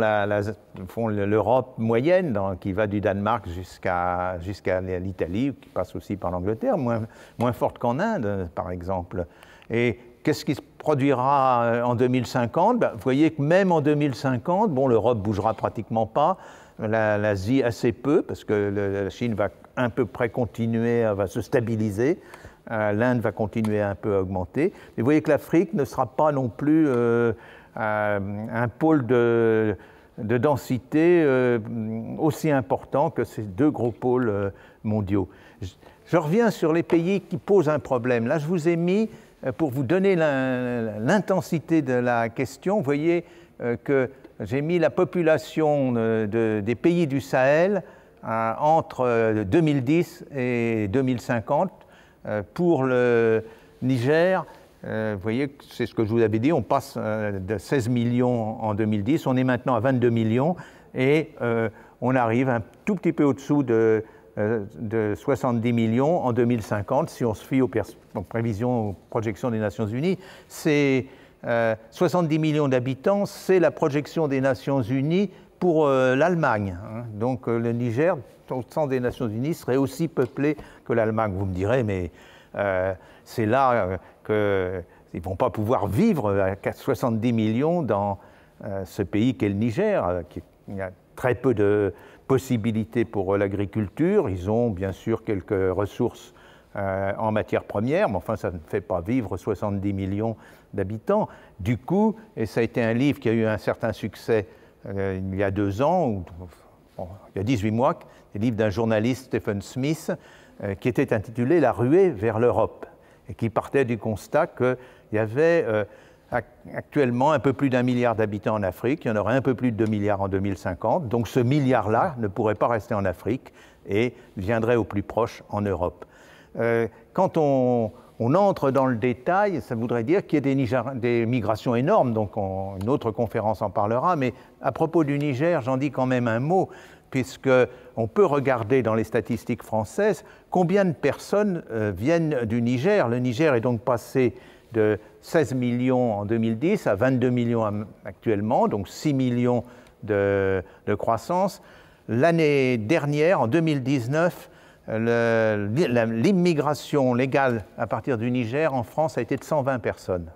l'Europe moyenne, qui va du Danemark jusqu'à jusqu'à l'Italie, qui passe aussi par l'Angleterre, moins, moins forte qu'en Inde, par exemple. Et qu'est-ce qui se produira euh, en 2050 ben, Vous voyez que même en 2050, bon, l'Europe bougera pratiquement pas, l'Asie assez peu, parce que la Chine va à peu près continuer, va se stabiliser. Euh, L'Inde va continuer un peu à augmenter. Mais vous voyez que l'Afrique ne sera pas non plus euh, euh, un pôle de, densité euh, aussi important que ces deux gros pôles euh, mondiaux. Je, reviens sur les pays qui posent un problème. Là, je vous ai mis pour vous donner l'intensité de la question, vous voyez que j'ai mis la population des pays du Sahel entre 2010 et 2050. Pour le Niger, vous voyez, c'est ce que je vous avais dit, on passe de 16 millions en 2010, on est maintenant à 22 millions et on arrive un tout petit peu au-dessous de, de, 70 millions en 2050 si on se fie aux, prévisions, aux projections des Nations Unies. C'est 70 millions d'habitants, c'est la projection des Nations Unies pour l'Allemagne. Hein. Donc le Niger, au sein des Nations Unies, serait aussi peuplé que l'Allemagne. Vous me direz, mais c'est là qu'ils ne vont pas pouvoir vivre à 70 millions dans ce pays qu'est le Niger, qui a très peu de possibilités pour l'agriculture. Ils ont bien sûr quelques ressources en matière première, mais enfin ça ne fait pas vivre 70 millions d'habitants. Du coup, et ça a été un livre qui a eu un certain succès il y a deux ans, il y a 18 mois, le livre d'un journaliste, Stephen Smith, qui était intitulé La ruée vers l'Europe et qui partait du constat qu'il y avait euh, actuellement un peu plus d'un milliard d'habitants en Afrique, il y en aurait un peu plus de 2 milliards en 2050, donc ce milliard-là ne pourrait pas rester en Afrique et viendrait au plus proche en Europe. Euh, quand on, entre dans le détail, ça voudrait dire qu'il y a des, migrations énormes, donc une autre conférence en parlera, mais à propos du Niger, j'en dis quand même un mot puisqu'on peut regarder dans les statistiques françaises combien de personnes euh, viennent du Niger. Le Niger est donc passé de 16 millions en 2010 à 22 millions actuellement, donc 6 millions de, croissance. L'année dernière, en 2019, l'immigration légale à partir du Niger en France a été de 120 personnes.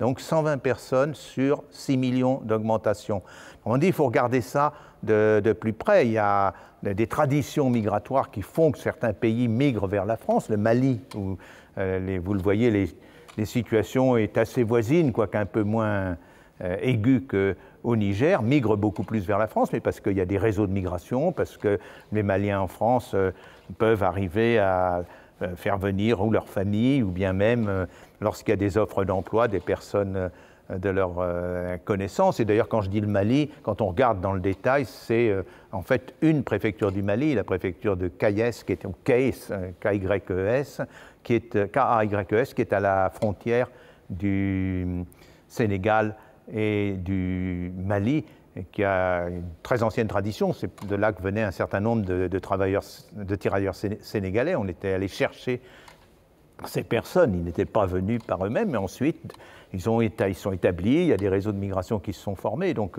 Donc 120 personnes sur 6 millions d'augmentation. On dit qu'il faut regarder ça de, plus près. Il y a des traditions migratoires qui font que certains pays migrent vers la France. Le Mali, euh, vous le voyez, les, situations est assez voisine, quoique un peu moins euh, aiguë qu'au Niger, migre beaucoup plus vers la France, mais parce qu'il y a des réseaux de migration, parce que les Maliens en France euh, peuvent arriver à faire venir ou leur famille, ou bien même, lorsqu'il y a des offres d'emploi, des personnes de leur euh, connaissance. Et d'ailleurs, quand je dis le Mali, quand on regarde dans le détail, c'est euh, en fait une préfecture du Mali, la préfecture de Kayes, qui est K-Y-E-S, euh, qui est K-A-Y-E-S, qui est à la frontière du Sénégal et du Mali, qui a une très ancienne tradition. C'est de là que venaient un certain nombre de, travailleurs, de tirailleurs sénégalais. On était allé chercher ces personnes, ils n'étaient pas venus par eux-mêmes, mais ensuite, ils, ont ils sont établis, il y a des réseaux de migration qui se sont formés. Donc,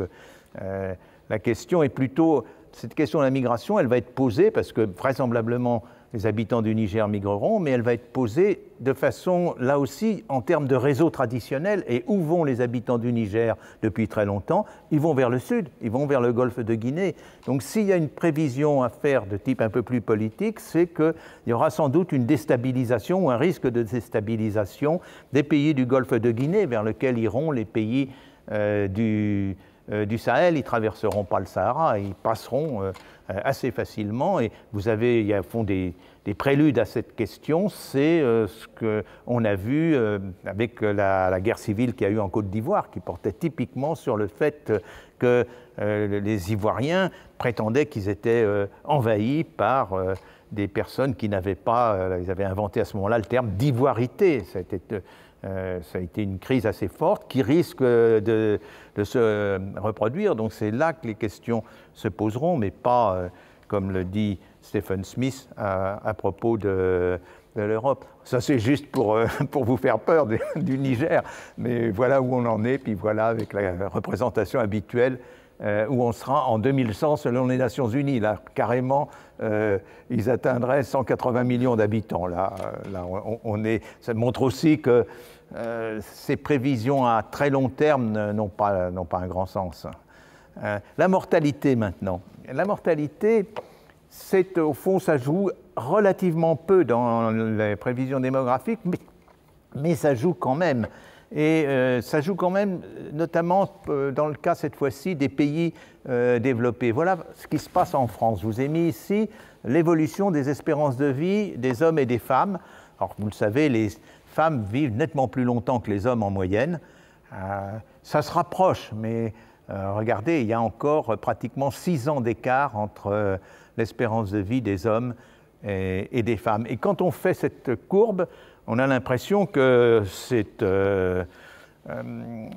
euh, la question est plutôt, cette question de la migration, elle va être posée parce que vraisemblablement, les habitants du Niger migreront, mais elle va être posée de façon, là aussi, en termes de réseau traditionnel. Et où vont les habitants du Niger depuis très longtemps? Ils vont vers le sud, ils vont vers le golfe de Guinée. Donc s'il y a une prévision à faire de type un peu plus politique, c'est qu'il y aura sans doute une déstabilisation ou un risque de déstabilisation des pays du golfe de Guinée vers lequel iront les pays euh, du, du Sahel. Ils traverseront pas le Sahara, ils passeront. Euh, euh, assez facilement. Et vous avez, il y a fond des, préludes à cette question, c'est euh, ce qu'on a vu euh, avec la, guerre civile qu'il y a eu en Côte d'Ivoire, qui portait typiquement sur le fait que les Ivoiriens prétendaient qu'ils étaient envahis par des personnes qui n'avaient pas, ils avaient inventé à ce moment-là le terme d'ivoirité. Ça ça a été une crise assez forte qui risque de, se reproduire. Donc c'est là que les questions se poseront, mais pas, euh, comme le dit Stephen Smith, à, propos de, l'Europe. Ça c'est juste pour, euh, vous faire peur du Niger, mais voilà où on en est, puis voilà avec la représentation habituelle euh, où on sera en 2100 selon les Nations Unies. Là, carrément, ils atteindraient 180 millions d'habitants. Là, là on, est, ça montre aussi que euh, ces prévisions à très long terme n'ont pas, un grand sens. Euh, la mortalité maintenant. La mortalité, c'est au fond, ça joue relativement peu dans les prévisions démographiques, mais, mais ça joue quand même. Et euh, ça joue quand même, notamment dans le cas cette fois-ci des pays développés. Voilà ce qui se passe en France. Je vous ai mis ici l'évolution des espérances de vie des hommes et des femmes. Alors, vous le savez, les, femmes vivent nettement plus longtemps que les hommes en moyenne. ça se rapproche, mais regardez, il y a encore pratiquement six ans d'écart entre l'espérance de vie des hommes et, des femmes. Et quand on fait cette courbe, on a l'impression que euh, euh,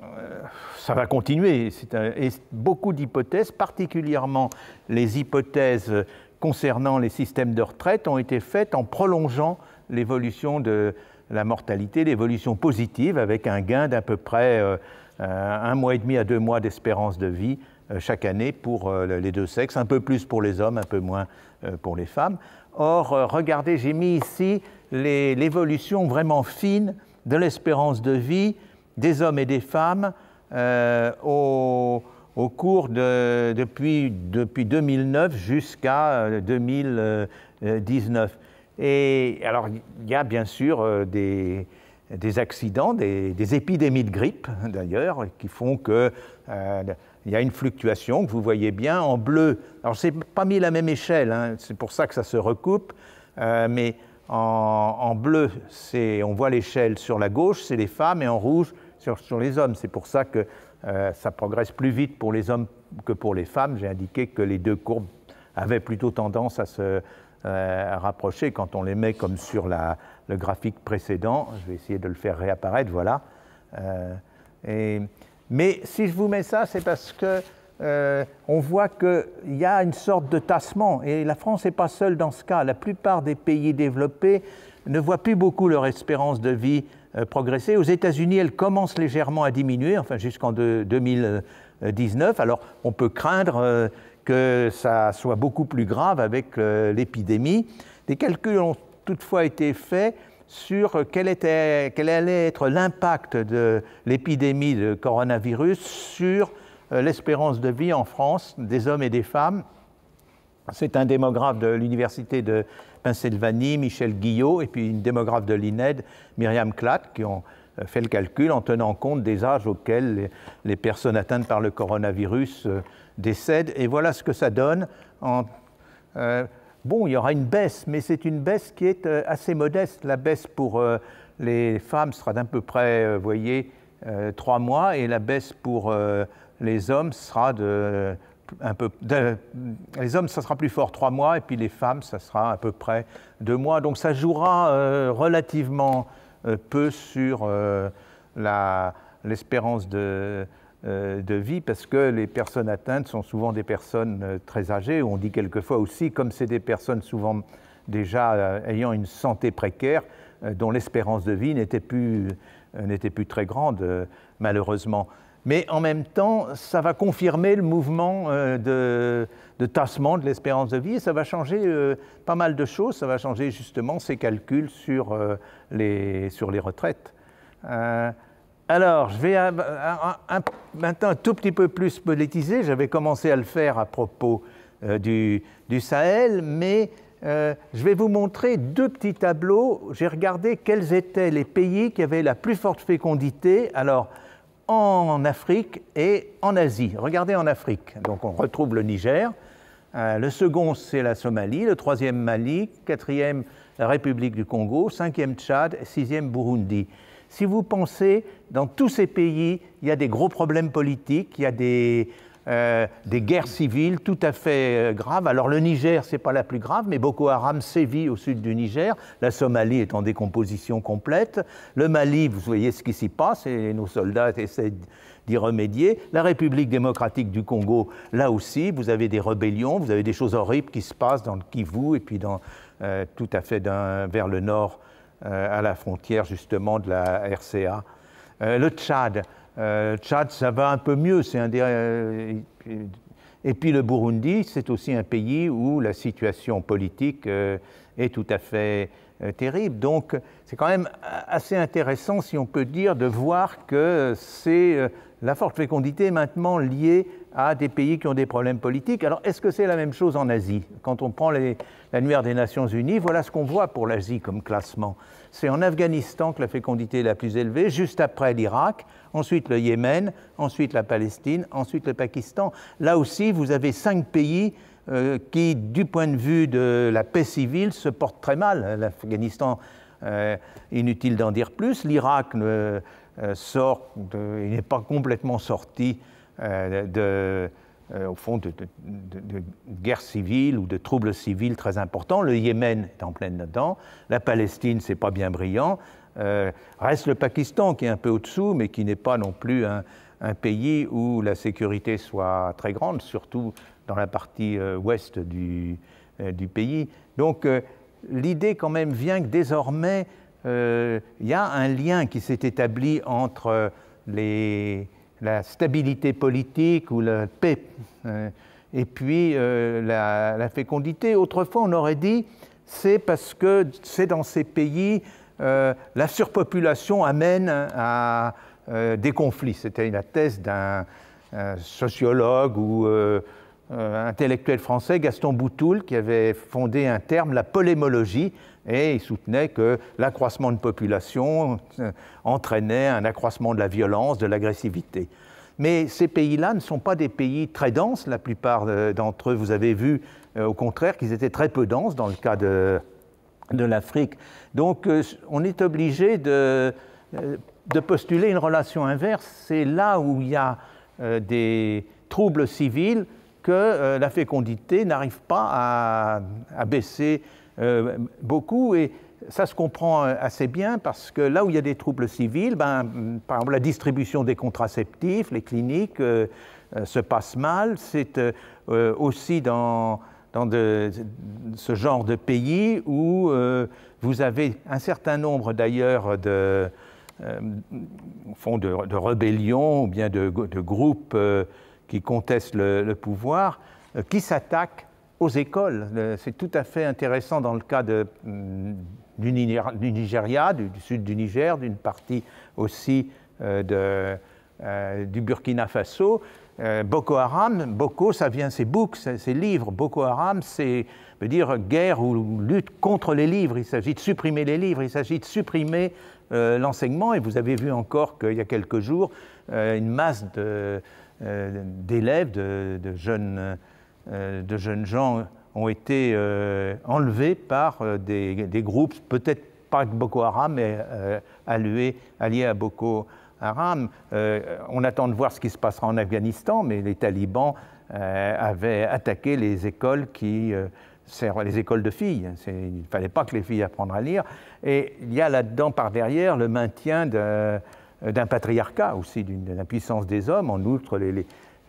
ça va continuer. et beaucoup d'hypothèses, particulièrement les hypothèses concernant les systèmes de retraite, ont été faites en prolongeant l'évolution de la mortalité, l'évolution positive, avec un gain d'à peu près euh, un mois et demi à deux mois d'espérance de vie chaque année pour les deux sexes, un peu plus pour les hommes, un peu moins pour les femmes. Or, regardez, j'ai mis ici l'évolution vraiment fine de l'espérance de vie des hommes et des femmes euh, au, cours de depuis, depuis 2009 jusqu'à 2019. Euh, et alors, il y a bien sûr des, des accidents, des, épidémies de grippe d'ailleurs, qui font que il y a une fluctuation que vous voyez bien en bleu. Alors, ce n'est pas mis la même échelle, hein, c'est pour ça que ça se recoupe, euh, mais en, bleu, on voit l'échelle sur la gauche, c'est les femmes, et en rouge, sur, sur les hommes. C'est pour ça que euh, ça progresse plus vite pour les hommes que pour les femmes. J'ai indiqué que les deux courbes avaient plutôt tendance à se euh, rapprocher quand on les met comme sur le graphique précédent. Je vais essayer de le faire réapparaître, voilà. et mais si je vous mets ça, c'est parce que euh, on voit qu'il y a une sorte de tassement, et la France n'est pas seule dans ce cas. La plupart des pays développés ne voient plus beaucoup leur espérance de vie euh, progresser. Aux États-Unis, elle commence légèrement à diminuer, enfin jusqu'en 2019. Alors on peut craindre euh, que ça soit beaucoup plus grave avec l'épidémie. Des calculs ont toutefois été faits sur quel, allait être l'impact de l'épidémie de coronavirus sur l'espérance de vie en France des hommes et des femmes. C'est un démographe de l'Université de Pennsylvanie, Michel Guillot, et puis une démographe de l'INED, Myriam Klatt, qui ont euh, fait le calcul en tenant compte des âges auxquels les, personnes atteintes par le coronavirus euh, décèdent. Et voilà ce que ça donne Bon, il y aura une baisse, mais c'est une baisse qui est euh, assez modeste. La baisse pour euh, les femmes sera d'à peu près, euh, vous voyez, trois mois, et la baisse pour les hommes sera un peu. les hommes, ça sera plus fort trois mois, et puis les femmes, ça sera à peu près deux mois. Donc ça jouera relativement peu sur l'espérance de euh, vie parce que les personnes atteintes sont souvent des personnes euh, très âgées. On dit quelquefois aussi, comme c'est des personnes souvent déjà euh, ayant une santé précaire, dont l'espérance de vie n'était plus, n'était plus très grande, malheureusement. Mais en même temps, ça va confirmer le mouvement de, de tassement de l'espérance de vie et ça va changer pas mal de choses. Ça va changer justement ces calculs sur, les, sur les retraites. Alors, je vais maintenant un tout petit peu plus politiser. J'avais commencé à le faire à propos euh, du, Sahel, mais euh, je vais vous montrer deux petits tableaux. J'ai regardé quels étaient les pays qui avaient la plus forte fécondité. Alors, en Afrique et en Asie. Regardez en Afrique. Donc, on retrouve le Niger. Euh, le second, c'est la Somalie. Le troisième, Mali. Quatrième, la République du Congo. Cinquième, Tchad. Sixième, Burundi. Si vous pensez, dans tous ces pays, il y a des gros problèmes politiques, il y a des, euh, des guerres civiles tout à fait euh, graves. Alors le Niger, ce n'est pas la plus grave, mais Boko Haram sévit au sud du Niger. La Somalie est en décomposition complète. Le Mali, vous voyez ce qui s'y passe, et nos soldats essaient d'y remédier. La République démocratique du Congo, là aussi, vous avez des rébellions, vous avez des choses horribles qui se passent dans le Kivu et puis euh, tout à fait vers le nord à la frontière justement de la RCA. Le Tchad, euh, Tchad, ça va un peu mieux. Un et puis le Burundi, c'est aussi un pays où la situation politique est tout à fait terrible. Donc c'est quand même assez intéressant, si on peut dire, de voir que c'est la forte fécondité maintenant liée à des pays qui ont des problèmes politiques. Alors, est-ce que c'est la même chose en Asie? Quand on prend l'annuaire des Nations Unies, voilà ce qu'on voit pour l'Asie comme classement. C'est en Afghanistan que la fécondité est la plus élevée, juste après l'Irak, ensuite le Yémen, ensuite la Palestine, ensuite le Pakistan. Là aussi, vous avez cinq pays euh, qui, du point de vue de la paix civile, se portent très mal. L'Afghanistan inutile d'en dire plus. L'Irak sort, il n'est pas complètement sorti de, au fond de, de, guerre civile ou de troubles civils très importants. Le Yémen est en pleine dedans. La Palestine, c'est pas bien brillant. Reste le Pakistan qui est un peu au-dessous, mais qui n'est pas non plus un, pays où la sécurité soit très grande, surtout dans la partie euh, ouest du, euh, du, pays. Donc euh, l'idée quand même vient que désormais, il y a un lien qui s'est établi entre la stabilité politique ou la paix et puis la, fécondité. Autrefois, on aurait dit c'est parce que c'est dans ces pays la surpopulation amène à euh, des conflits. C'était la thèse d'un sociologue ou euh, euh, intellectuel français, Gaston Boutoul, qui avait fondé un terme, la polémologie, et il soutenait que l'accroissement de population entraînait un accroissement de la violence, de l'agressivité. Mais ces pays-là ne sont pas des pays très denses, la plupart d'entre eux, vous avez vu au contraire qu'ils étaient très peu denses dans le cas de, de l'Afrique. Donc on est obligé de de postuler une relation inverse. C'est là où il y a euh, des troubles civils que euh, la fécondité n'arrive pas à, baisser euh, beaucoup. Et ça se comprend assez bien parce que là où il y a des troubles civils, ben, par exemple la distribution des contraceptifs, les cliniques se passent mal. C'est aussi dans, dans ce genre de pays où vous avez un certain nombre d'ailleurs de euh, de, de, rébellion ou bien de, groupes euh, qui contestent le, pouvoir, euh, qui s'attaquent aux écoles. C'est tout à fait intéressant dans le cas mm, du, Nigeria, du, sud du Niger, d'une partie aussi du Burkina Faso. Boko Haram, Boko, ça vient, c'est books, c'est livres. Boko Haram, c'est veut dire guerre ou lutte contre les livres. Il s'agit de supprimer les livres, il s'agit de supprimer euh, l'enseignement. Et vous avez vu encore qu'il y a quelques jours, euh, une masse euh, d'élèves, de, jeunes, de jeunes gens ont été enlevés par des, groupes, peut-être pas Boko Haram, mais alliés à Boko Haram. On attend de voir ce qui se passera en Afghanistan, mais les talibans avaient attaqué les écoles qui les écoles de filles. Il ne fallait pas que les filles apprennent à lire. Et il y a là-dedans, par derrière, le maintien d'un patriarcat aussi, d'une puissance des hommes. En outre,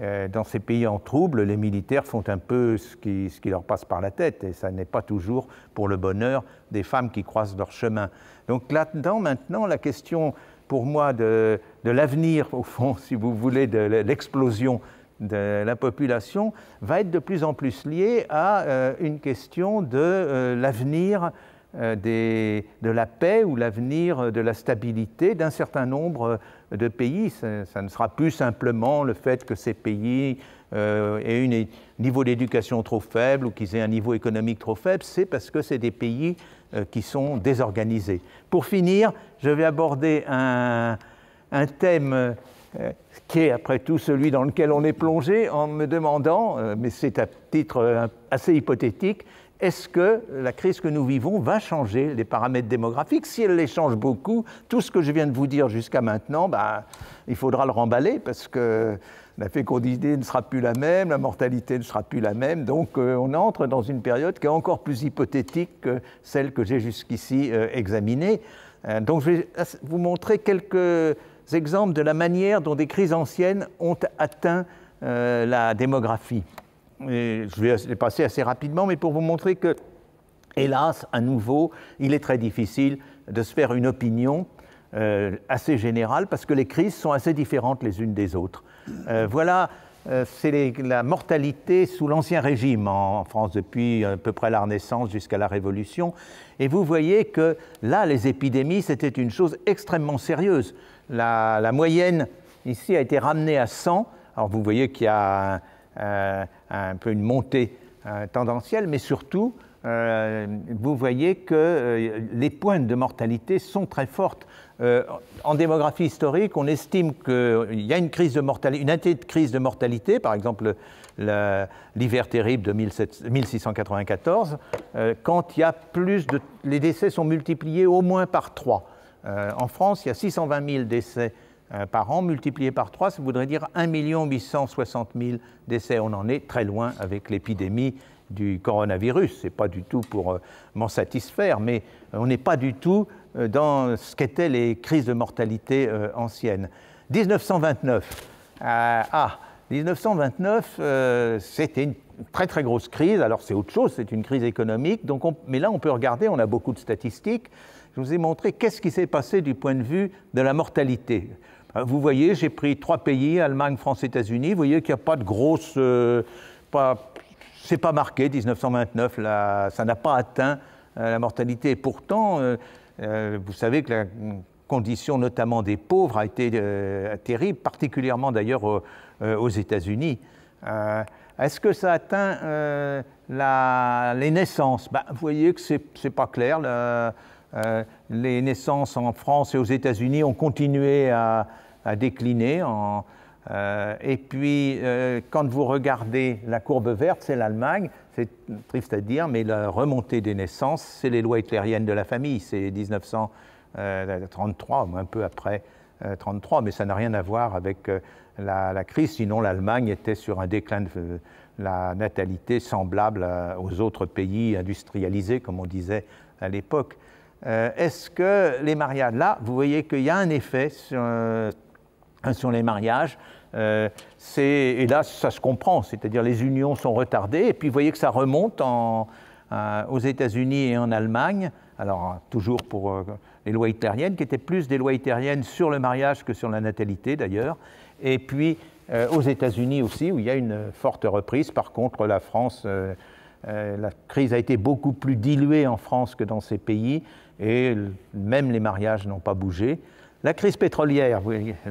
euh, dans ces pays en trouble, les militaires font un peu ce qui, ce qui leur passe par la tête. Et ça n'est pas toujours pour le bonheur des femmes qui croisent leur chemin. Donc là-dedans, maintenant, la question pour moi de, de l'avenir, au fond, si vous voulez, de l'explosion de la population va être de plus en plus liée à euh, une question de euh, l'avenir euh, de la paix ou l'avenir de la stabilité d'un certain nombre de pays. Ça, ne sera plus simplement le fait que ces pays aient un niveau d'éducation trop faible ou qu'ils aient un niveau économique trop faible, c'est parce que c'est des pays qui sont désorganisés. Pour finir, je vais aborder un, un thème euh, qui est après tout celui dans lequel on est plongé, en me demandant, euh, mais c'est à titre euh, assez hypothétique, est-ce que la crise que nous vivons va changer les paramètres démographiques? Si elle les change beaucoup, tout ce que je viens de vous dire jusqu'à maintenant, ben, il faudra le remballer parce que la fécondité ne sera plus la même, la mortalité ne sera plus la même, donc on entre dans une période qui est encore plus hypothétique que celle que j'ai jusqu'ici examinée. donc je vais vous montrer quelques exemples de la manière dont des crises anciennes ont atteint euh, la démographie. je vais les passer assez rapidement, mais pour vous montrer que, hélas, à nouveau, il est très difficile de se faire une opinion euh, assez générale parce que les crises sont assez différentes les unes des autres. Euh, voilà, c'est la mortalité sous l'Ancien Régime en France depuis à peu près la Renaissance jusqu'à la Révolution. Et vous voyez que là, les épidémies, c'était une chose extrêmement sérieuse la, moyenne ici a été ramenée à 100. Alors vous voyez qu'il y a un, peu une montée tendancielle, mais surtout, vous voyez que les pointes de mortalité sont très fortes. En démographie historique, on estime qu'il y a une crise de mortalité, une crise de mortalité, par exemple l'hiver terrible de 1694, quand il y a plus de, les décès sont multipliés au moins par trois. en France, il y a 620 000 décès euh, par an, multiplié par 3, ça voudrait dire 1 860 000 décès. On en est très loin avec l'épidémie du coronavirus. Ce n'est pas du tout pour euh, m'en satisfaire, mais on n'est pas du tout euh, dans ce qu'étaient les crises de mortalité anciennes. 1929. ah, 1929, c'était une très très grosse crise. Alors c'est autre chose, c'est une crise économique. Donc mais là, on peut regarder, on a beaucoup de statistiques. Je vous ai montré qu'est-ce qui s'est passé du point de vue de la mortalité. Euh, vous voyez, j'ai pris trois pays, Allemagne, France, États-Unis. Vous voyez qu'il n'y a pas de grosse. Euh, c'est pas marqué, 1929, ça n'a pas atteint euh, la mortalité. Et pourtant, vous savez que la condition notamment des pauvres a été terrible, particulièrement d'ailleurs aux États-Unis. Est-ce que ça atteint les naissances? Ben, Vous voyez que ce n'est pas clair. Euh, les naissances en France et aux États-Unis ont continué à, décliner. Euh, et puis, euh, quand vous regardez la courbe verte, c'est l'Allemagne, c'est triste à dire, mais la remontée des naissances, c'est les lois hitlériennes de la famille, c'est 1933, un peu après 1933, mais ça n'a rien à voir avec la, crise, sinon l'Allemagne était sur un déclin de la natalité semblable aux autres pays industrialisés, comme on disait à l'époque. Euh, est-ce que les mariages, là, vous voyez qu'il y a un effet sur, euh, les mariages, euh, et là, ça se comprend, c'est-à-dire les unions sont retardées, et puis vous voyez que ça remonte aux États-Unis et en Allemagne, alors toujours pour les lois hitlériennes, qui étaient plus des lois hitlériennes sur le mariage que sur la natalité d'ailleurs, et puis aux États-Unis aussi, où il y a une forte reprise. Par contre, la France, la crise a été beaucoup plus diluée en France que dans ces pays, et même les mariages n'ont pas bougé. La crise pétrolière,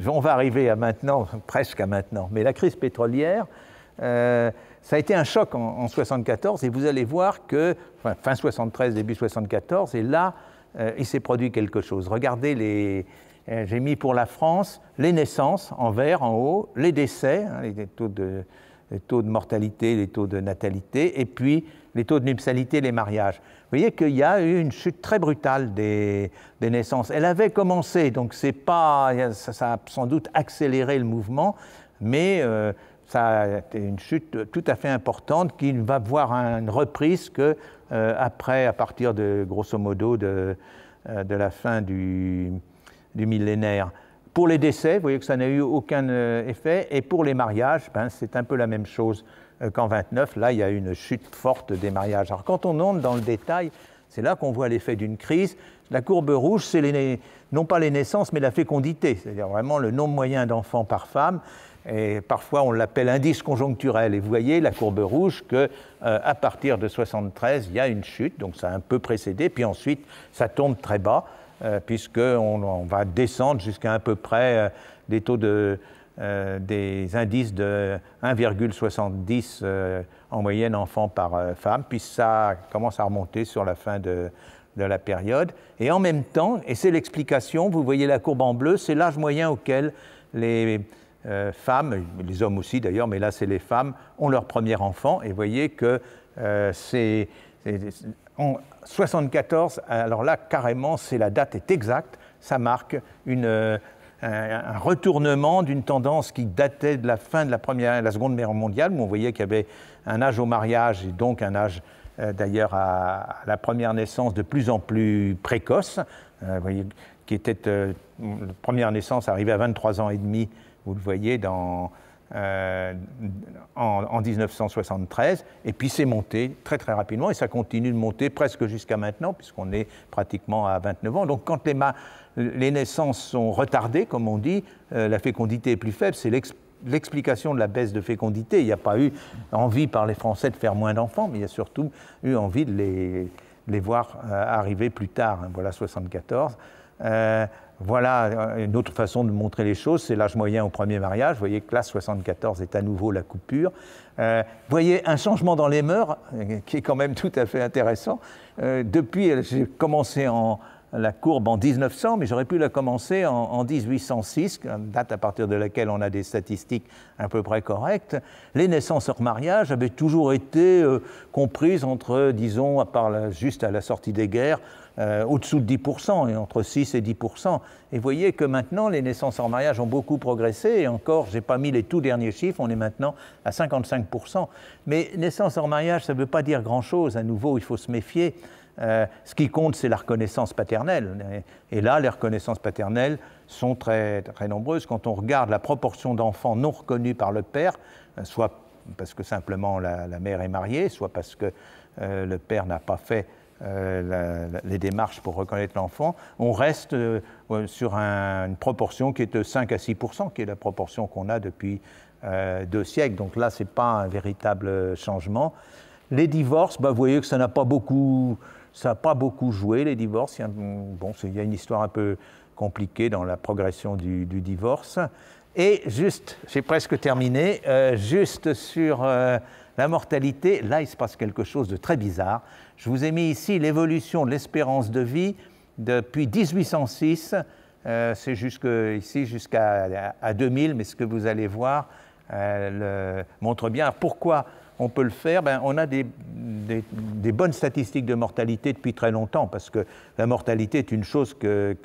on va arriver à maintenant, presque à maintenant, mais la crise pétrolière, euh, ça a été un choc en, 1974 et vous allez voir que, fin 73, début 74, et là, euh, il s'est produit quelque chose. Regardez les, euh, j'ai mis pour la France les naissances en vert en haut, les décès, hein, les, taux de, les taux de mortalité, les taux de natalité, et puis les taux de nuptialité, les mariages. Vous voyez qu'il y a eu une chute très brutale des, naissances. Elle avait commencé, donc c'est pas, ça, a sans doute accéléré le mouvement, mais euh, ça a été une chute tout à fait importante qui ne va voir une reprise que euh, après, à partir de grosso modo de, euh, de la fin du, du millénaire. Pour les décès, vous voyez que ça n'a eu aucun effet, et pour les mariages, ben, c'est un peu la même chose. Euh, qu'en 29, là, il y a une chute forte des mariages. Alors quand on entre dans le détail, c'est là qu'on voit l'effet d'une crise. La courbe rouge, c'est non pas les naissances, mais la fécondité, c'est-à-dire vraiment le nombre moyen d'enfants par femme. Et parfois, on l'appelle indice conjoncturel. Et vous voyez, la courbe rouge, que euh, à partir de 73, il y a une chute, donc ça a un peu précédé, puis ensuite, ça tombe très bas, euh, puisqu'on on va descendre jusqu'à à peu près des taux de, euh, des indices de 1,70 euh, en moyenne enfants par euh, femme, puis ça commence à remonter sur la fin de, la période. Et en même temps, et c'est l'explication, vous voyez la courbe en bleu, c'est l'âge moyen auquel les femmes, les hommes aussi d'ailleurs, mais là c'est les femmes, ont leur premier enfant. Et vous voyez que c'est en 74, alors là carrément, c'est la date est exacte, ça marque une un, retournement d'une tendance qui datait de la fin de la, première, la Seconde Guerre mondiale, où on voyait qu'il y avait un âge au mariage et donc un âge euh, d'ailleurs à, la première naissance de plus en plus précoce, euh, qui était euh, la première naissance arrivait à 23 ans et demi, vous le voyez dans, en, 1973, et puis c'est monté très très rapidement, et ça continue de monter presque jusqu'à maintenant, puisqu'on est pratiquement à 29 ans. Donc quand les, naissances sont retardées, comme on dit, euh, la fécondité est plus faible, c'est l'explication de la baisse de fécondité. Il n'y a pas eu envie par les Français de faire moins d'enfants, mais il y a surtout eu envie de les voir arriver plus tard. Hein, voilà 74. Voilà une autre façon de montrer les choses, c'est l'âge moyen au premier mariage. Vous voyez là, 74 est à nouveau la coupure. vous voyez un changement dans les mœurs qui est quand même tout à fait intéressant. depuis, j'ai commencé en, la courbe en 1900, mais j'aurais pu la commencer en, 1806, date à partir de laquelle on a des statistiques à peu près correctes. Les naissances hors mariage avaient toujours été euh, comprises entre, disons, à part juste à la sortie des guerres, euh, au-dessous de 10%, et entre 6 et 10%. Et vous voyez que maintenant, les naissances hors mariage ont beaucoup progressé, et encore, je n'ai pas mis les tout derniers chiffres, on est maintenant à 55%. Mais naissances hors mariage, ça ne veut pas dire grand-chose. À nouveau, il faut se méfier. Euh, ce qui compte, c'est la reconnaissance paternelle. Et, là, les reconnaissances paternelles sont très, très nombreuses. Quand on regarde la proportion d'enfants non reconnus par le père, euh, soit parce que simplement la, mère est mariée, soit parce que le père n'a pas fait les démarches pour reconnaître l'enfant, on reste sur une proportion qui est de 5 à 6% qui est la proportion qu'on a depuis deux siècles. Donc là, ce n'est pas un véritable changement. Les divorces, bah, vous voyez que ça n'a pas beaucoup ça n'a pas beaucoup joué, les divorces. Il y, a, bon, il y a une histoire un peu compliquée dans la progression du, divorce. Et juste, j'ai presque terminé, euh, juste sur euh, la mortalité, là, il se passe quelque chose de très bizarre. Je vous ai mis ici l'évolution de l'espérance de vie depuis 1806, euh, c'est jusque, ici jusqu'à 2000, mais ce que vous allez voir le, montre bien pourquoi on peut le faire, ben, on a des, bonnes statistiques de mortalité depuis très longtemps, parce que la mortalité est une chose que,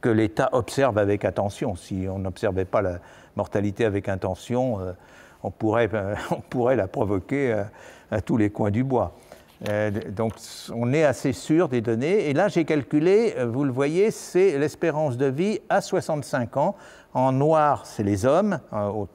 que l'État observe avec attention. Si on n'observait pas la mortalité avec attention, euh, on, pourrait, on pourrait la provoquer euh, à, tous les coins du bois. Euh, donc on est assez sûr des données. Et là, j'ai calculé, vous le voyez, c'est l'espérance de vie à 65 ans. En noir, c'est les hommes,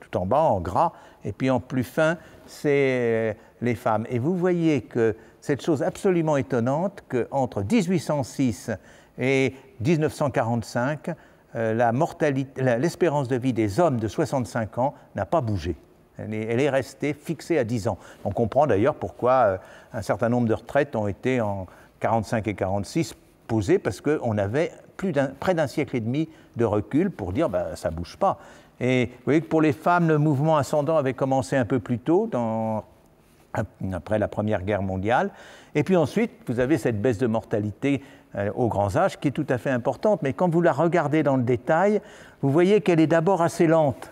tout en bas, en gras, et puis en plus fin, c'est les femmes. Et vous voyez que cette chose absolument étonnante qu'entre 1806 et 1945, euh, l'espérance de vie des hommes de 65 ans n'a pas bougé. Elle est, restée fixée à 10 ans. On comprend d'ailleurs pourquoi euh, un certain nombre de retraites ont été en 45 et 46 posées, parce qu'on avait près d'un siècle et demi de recul pour dire ben, ça ne bouge pas. Et vous voyez que pour les femmes, le mouvement ascendant avait commencé un peu plus tôt, après la Première Guerre mondiale. Et puis ensuite, vous avez cette baisse de mortalité aux grands âges qui est tout à fait importante. Mais quand vous la regardez dans le détail, vous voyez qu'elle est d'abord assez lente.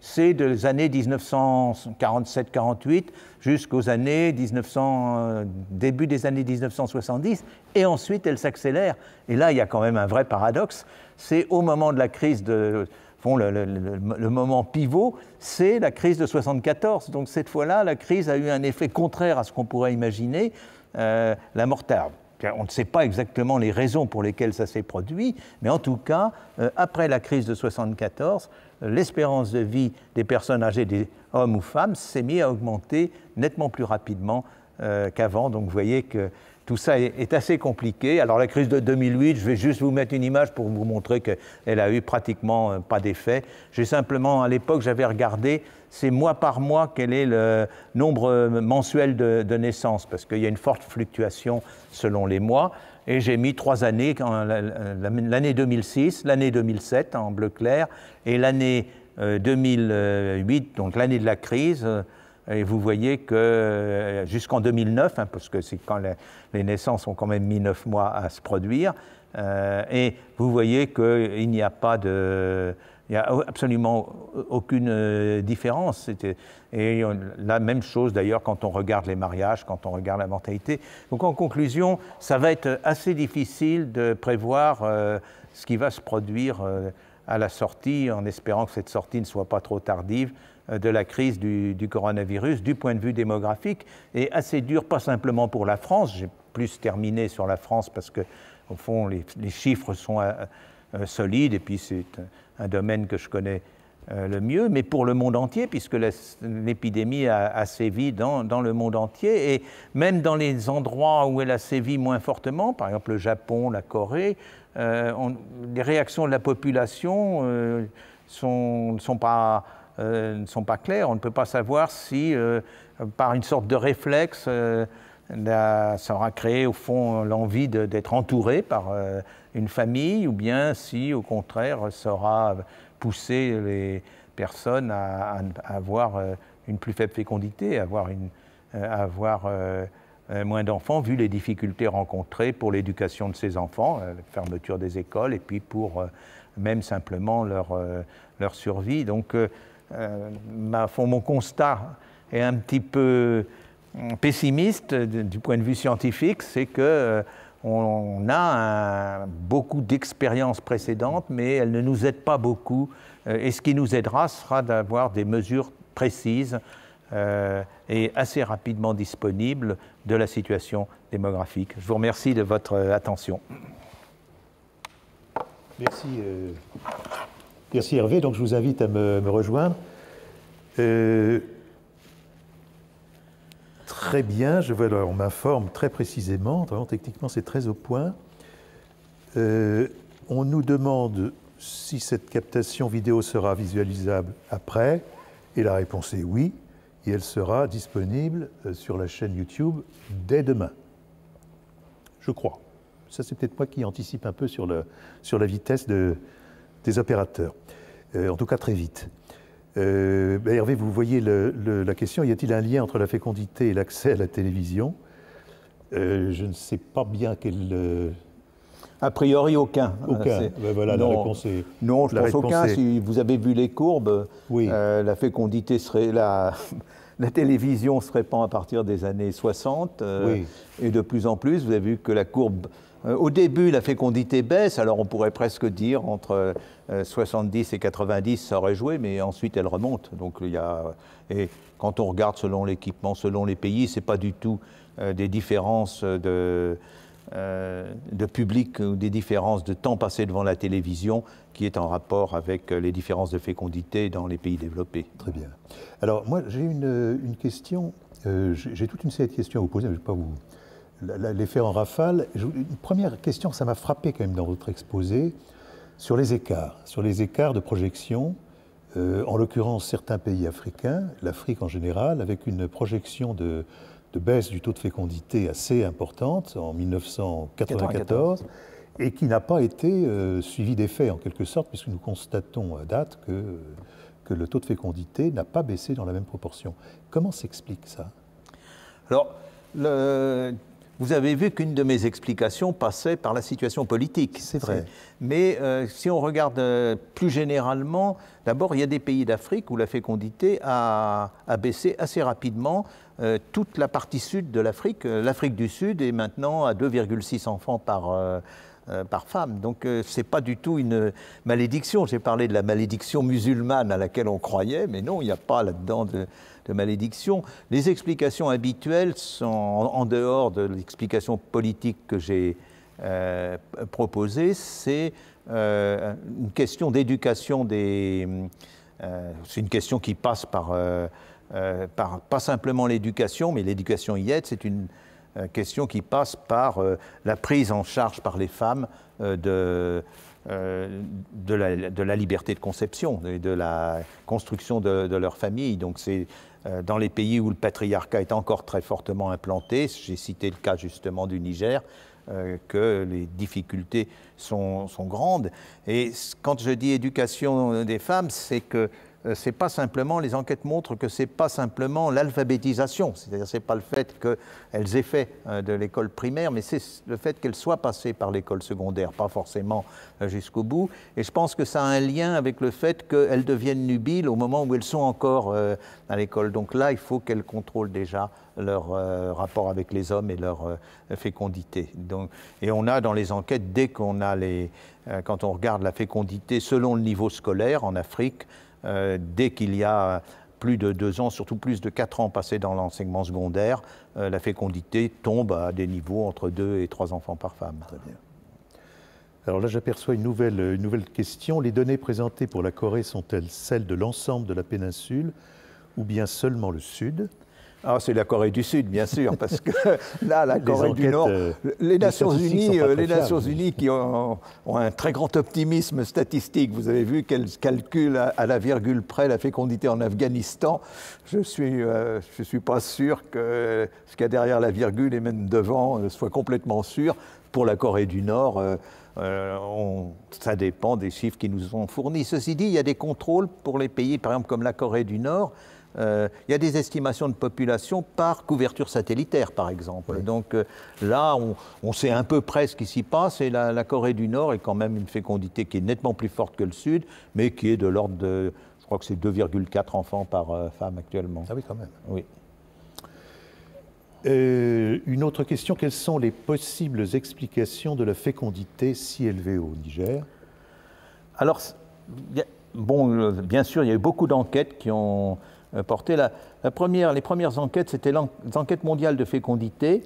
C'est des années 1947-48 jusqu'aux années 1900, euh, début des années 1970. Et ensuite, elle s'accélère. Et là, il y a quand même un vrai paradoxe. C'est au moment de la crise de le, moment pivot, c'est la crise de 74. Donc cette fois-là, la crise a eu un effet contraire à ce qu'on pourrait imaginer. Euh, la mortalité. On ne sait pas exactement les raisons pour lesquelles ça s'est produit, mais en tout cas, euh, après la crise de 74, l'espérance de vie des personnes âgées, des hommes ou femmes, s'est mise à augmenter nettement plus rapidement euh, qu'avant. Donc vous voyez que tout ça est, assez compliqué. Alors la crise de 2008, je vais juste vous mettre une image pour vous montrer qu'elle a eu pratiquement euh, pas d'effet. J'ai simplement, à l'époque, j'avais regardé, c'est mois par mois quel est le nombre euh, mensuel de, naissances, parce qu'il y a une forte fluctuation selon les mois. Et j'ai mis trois années, l'année 2006, l'année 2007 en bleu clair, et l'année 2008, euh, donc l'année de la crise, et vous voyez que euh, jusqu'en 2009, hein, parce que c'est quand les, naissances ont quand même mis neuf mois à se produire, euh, et vous voyez qu'il n'y a pas de, il n'y a absolument aucune euh, différence. Et la même chose d'ailleurs quand on regarde les mariages, quand on regarde la mortalité. Donc en conclusion, ça va être assez difficile de prévoir ce qui va se produire à la sortie, en espérant que cette sortie ne soit pas trop tardive. Euh, de la crise du, coronavirus du point de vue démographique est assez dur, pas simplement pour la France, j'ai plus terminé sur la France parce que, au fond, les, chiffres sont euh, euh, solides et puis c'est un, domaine que je connais le mieux, mais pour le monde entier, puisque l'épidémie a, sévi dans, le monde entier, et même dans les endroits où elle a sévi moins fortement, par exemple le Japon, la Corée, les réactions de la population ne sont, pas euh, ne sont pas clairs. On ne peut pas savoir si, euh, par une sorte de réflexe, euh, ça aura créé au fond l'envie d'être entouré par une famille, ou bien si au contraire ça aura poussé les personnes à, avoir une plus faible fécondité, à avoir, une, à avoir moins d'enfants, vu les difficultés rencontrées pour l'éducation de ces enfants, la fermeture des écoles, et puis pour même simplement leur, leur survie. Donc, ma, mon constat est un petit peu pessimiste du point de vue scientifique, c'est que euh, on a beaucoup d'expériences précédentes, mais elles ne nous aident pas beaucoup. Euh, et ce qui nous aidera sera d'avoir des mesures précises euh, et assez rapidement disponibles de la situation démographique. Je vous remercie de votre attention. Merci, merci Hervé. Donc je vous invite à me, me rejoindre. Très bien, je vois, on m'informe très précisément, vraiment techniquement c'est très au point. Euh, on nous demande si cette captation vidéo sera visualisable après, et la réponse est oui, et elle sera disponible euh, sur la chaîne YouTube dès demain. Je crois. Ça c'est peut-être moi qui anticipe un peu sur, la vitesse de, des opérateurs. Euh, en tout cas très vite. Euh, bah, Hervé, vous voyez la question, y a-t-il un lien entre la fécondité et l'accès à la télévision? Euh, Je ne sais pas bien quel... Euh, a priori, aucun. Aucun. Ben voilà, non, la réponse est. Non, je pense aucun. Si vous avez vu les courbes, la fécondité serait. La, la télévision se répand à partir des années 60 et de plus en plus. Vous avez vu que la courbe au début, la fécondité baisse, alors on pourrait presque dire entre 70 euh, et 90, ça aurait joué, mais ensuite elle remonte. Donc il y a, et quand on regarde selon l'équipement, selon les pays, ce n'est pas du tout euh, des différences de, de public ou des différences de temps passé devant la télévision qui est en rapport avec les différences de fécondité dans les pays développés. Très bien. Alors moi j'ai une, une, question, j'ai toute une série de questions à vous poser, mais je ne vais pas vous l'effet en rafale. Une première question, ça m'a frappé quand même dans votre exposé, sur les écarts, sur les écarts de projection, euh, en l'occurrence certains pays africains, l'Afrique en général, avec une projection de, baisse du taux de fécondité assez importante en 1994 et qui n'a pas été euh, suivi d'effet en quelque sorte, puisque nous constatons à date que, que le taux de fécondité n'a pas baissé dans la même proportion. Comment s'explique ça? Alors, le, vous avez vu qu'une de mes explications passait par la situation politique. C'est vrai. Mais euh, si on regarde euh, plus généralement, d'abord, il y a des pays d'Afrique où la fécondité a, baissé assez rapidement. Euh, toute la partie sud de l'Afrique, l'Afrique du Sud est maintenant à 2,6 enfants par, par femme. Donc ce n'est pas du tout une malédiction. J'ai parlé de la malédiction musulmane à laquelle on croyait, mais non, il n'y a pas là-dedans de de malédiction. Les explications habituelles sont en, dehors de l'explication politique que j'ai euh, proposée, c'est euh, une question d'éducation des... Euh, c'est une question qui passe par, pas simplement l'éducation, mais l'éducation y aide, c'est une question qui passe par la prise en charge par les femmes de, de la, liberté de conception et de la construction de, de leur famille. Donc c'est dans les pays où le patriarcat est encore très fortement implanté, j'ai cité le cas justement du Niger, euh, que les difficultés sont, sont, grandes. Et quand je dis éducation des femmes, c'est que euh, c'est pas simplement, les enquêtes montrent que c'est pas simplement l'alphabétisation, c'est-à-dire c'est pas le fait qu'elles aient fait euh, de l'école primaire, mais c'est le fait qu'elles soient passées par l'école secondaire, pas forcément euh, jusqu'au bout. Et je pense que ça a un lien avec le fait qu'elles deviennent nubiles au moment où elles sont encore à l'école. Donc là, il faut qu'elles contrôlent déjà leur rapport avec les hommes et leur fécondité. Et on a dans les enquêtes, dès qu'on a les, quand on regarde la fécondité selon le niveau scolaire en Afrique, euh, dès qu'il y a plus de deux ans, surtout plus de quatre ans passés dans l'enseignement secondaire, euh, la fécondité tombe à des niveaux entre deux et trois enfants par femme. Alors là, j'aperçois une nouvelle, une nouvelle question. Les données présentées pour la Corée sont-elles celles de l'ensemble de la péninsule ou bien seulement le Sud? Ah, c'est la Corée du Sud, bien sûr, parce que là, la Corée du Nord, euh, les Nations Unies, euh, les Nations Unies qui ont, un très grand optimisme statistique. Vous avez vu qu'elles calculent à, la virgule près la fécondité en Afghanistan. Je suis, euh, je suis pas sûr que ce qu'il y a derrière la virgule et même devant soit complètement sûr. Pour la Corée du Nord, ça dépend des chiffres qui nous sont fournis. Ceci dit, il y a des contrôles pour les pays, par exemple comme la Corée du Nord euh, il y a des estimations de population par couverture satellitaire, par exemple. Donc euh, là, on, sait un peu près ce qui s'y passe, et la, Corée du Nord est quand même une fécondité qui est nettement plus forte que le Sud, mais qui est de l'ordre de, je crois que c'est 2,4 enfants par euh, femme actuellement. Ah oui, quand même. Oui. une autre question, quelles sont les possibles explications de la fécondité si élevée au Niger? Alors, bon, bien sûr, il y a eu beaucoup d'enquêtes qui ont euh. La, première, les premières enquêtes, c'était les enquêtes mondiales de fécondité,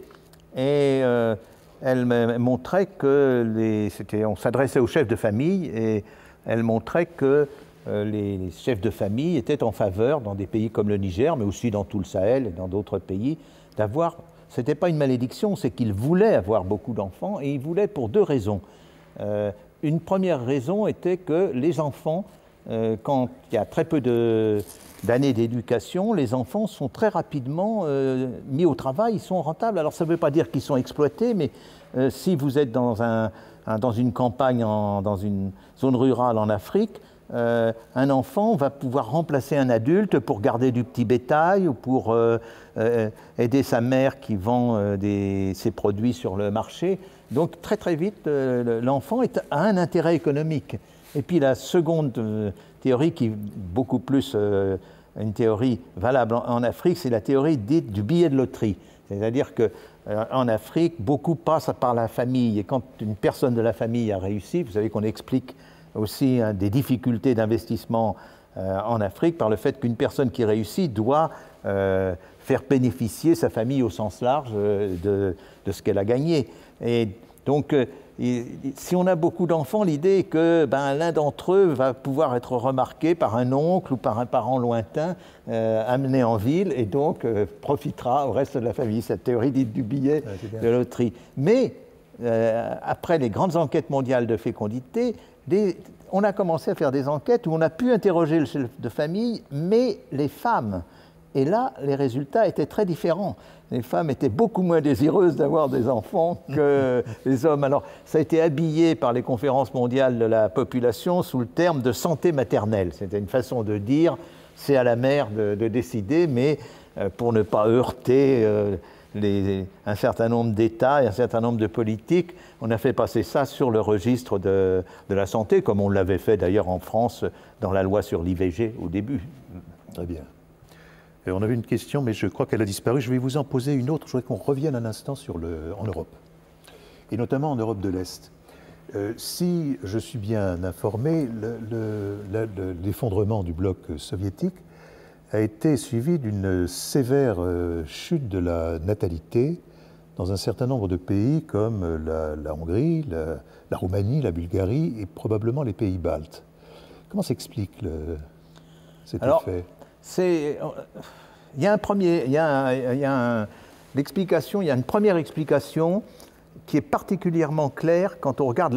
et euh, elles montraient que les, on s'adressait aux chefs de famille, et elles montraient que euh, les chefs de famille étaient en faveur, dans des pays comme le Niger, mais aussi dans tout le Sahel et dans d'autres pays, d'avoir. Ce n'était pas une malédiction, c'est qu'ils voulaient avoir beaucoup d'enfants, et ils voulaient pour deux raisons. une première raison était que les enfants, quand il y a très peu d'années d'éducation, les enfants sont très rapidement euh, mis au travail, ils sont rentables. Alors ça ne veut pas dire qu'ils sont exploités, mais euh, si vous êtes dans, un, dans une campagne, dans une zone rurale en Afrique, euh, un enfant va pouvoir remplacer un adulte pour garder du petit bétail ou pour aider sa mère qui vend ses produits sur le marché. Donc très très vite, l'enfant a un intérêt économique. Et puis la seconde théorie qui est beaucoup plus euh, une théorie valable en, Afrique, c'est la théorie dite du billet de loterie. C'est-à-dire que euh, en Afrique, beaucoup passent par la famille. Et quand une personne de la famille a réussi, vous savez qu'on explique aussi hein, des difficultés d'investissement euh, en Afrique par le fait qu'une personne qui réussit doit faire bénéficier sa famille au sens large de, de ce qu'elle a gagné. Et donc, si on a beaucoup d'enfants, l'idée est que ben, l'un d'entre eux va pouvoir être remarqué par un oncle ou par un parent lointain euh, amené en ville et donc euh, profitera au reste de la famille. Cette théorie dite du billet de loterie. Mais euh, après les grandes enquêtes mondiales de fécondité, on a commencé à faire des enquêtes où on a pu interroger le chef de famille, mais les femmes. Et là, les résultats étaient très différents les femmes étaient beaucoup moins désireuses d'avoir des enfants que les hommes. Alors, ça a été habillé par les conférences mondiales de la population sous le terme de santé maternelle. C'était une façon de dire, c'est à la mère de, décider, mais euh, pour ne pas heurter euh, un certain nombre d'États et un certain nombre de politiques, on a fait passer ça sur le registre de, de la santé, comme on l'avait fait d'ailleurs en France dans la loi sur l'IVG au début. Très bien. Euh, on avait une question, mais je crois qu'elle a disparu. Je vais vous en poser une autre. Je voudrais qu'on revienne un instant sur le, en Europe, et notamment en Europe de l'Est. Euh, si je suis bien informé, l'effondrement du bloc soviétique a été suivi d'une sévère euh, chute de la natalité dans un certain nombre de pays comme la, Hongrie, la, Roumanie, la Bulgarie et probablement les pays baltes. Comment s'explique cet effet? Il y a un premier, il y a, l'explication, il y a une première explication qui est particulièrement claire quand on regarde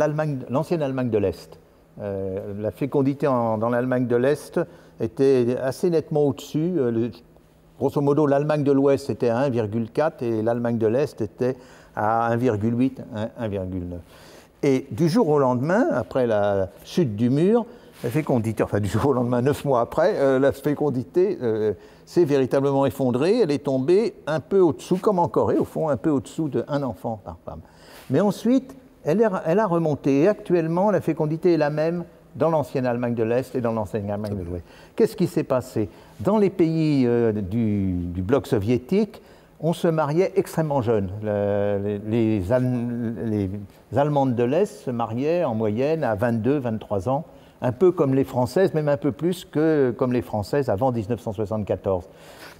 l'ancienne Allemagne de l'Est. Euh, la fécondité dans l'Allemagne de l'Est était assez nettement au-dessus. Euh, grosso modo, l'Allemagne de l'Ouest était à 1,4 et l'Allemagne de l'Est était à 1,8, 1,9. Et du jour au lendemain, après la chute du mur, la fécondité, enfin du jour au lendemain, neuf mois après, euh, la fécondité euh, s'est véritablement effondrée. Elle est tombée un peu au-dessous, comme en Corée, au fond, un peu au-dessous d'un enfant par femme. Mais ensuite, elle, elle, a remonté. Et actuellement, la fécondité est la même dans l'ancienne Allemagne de l'Est et dans l'ancienne Allemagne de l'Ouest. Qu'est-ce qui s'est passé? Dans les pays euh, du, bloc soviétique, on se mariait extrêmement jeune. les, les, Allemandes de l'Est se mariaient en moyenne à 22, 23 ans un peu comme les Françaises, même un peu plus que comme les Françaises avant 1974.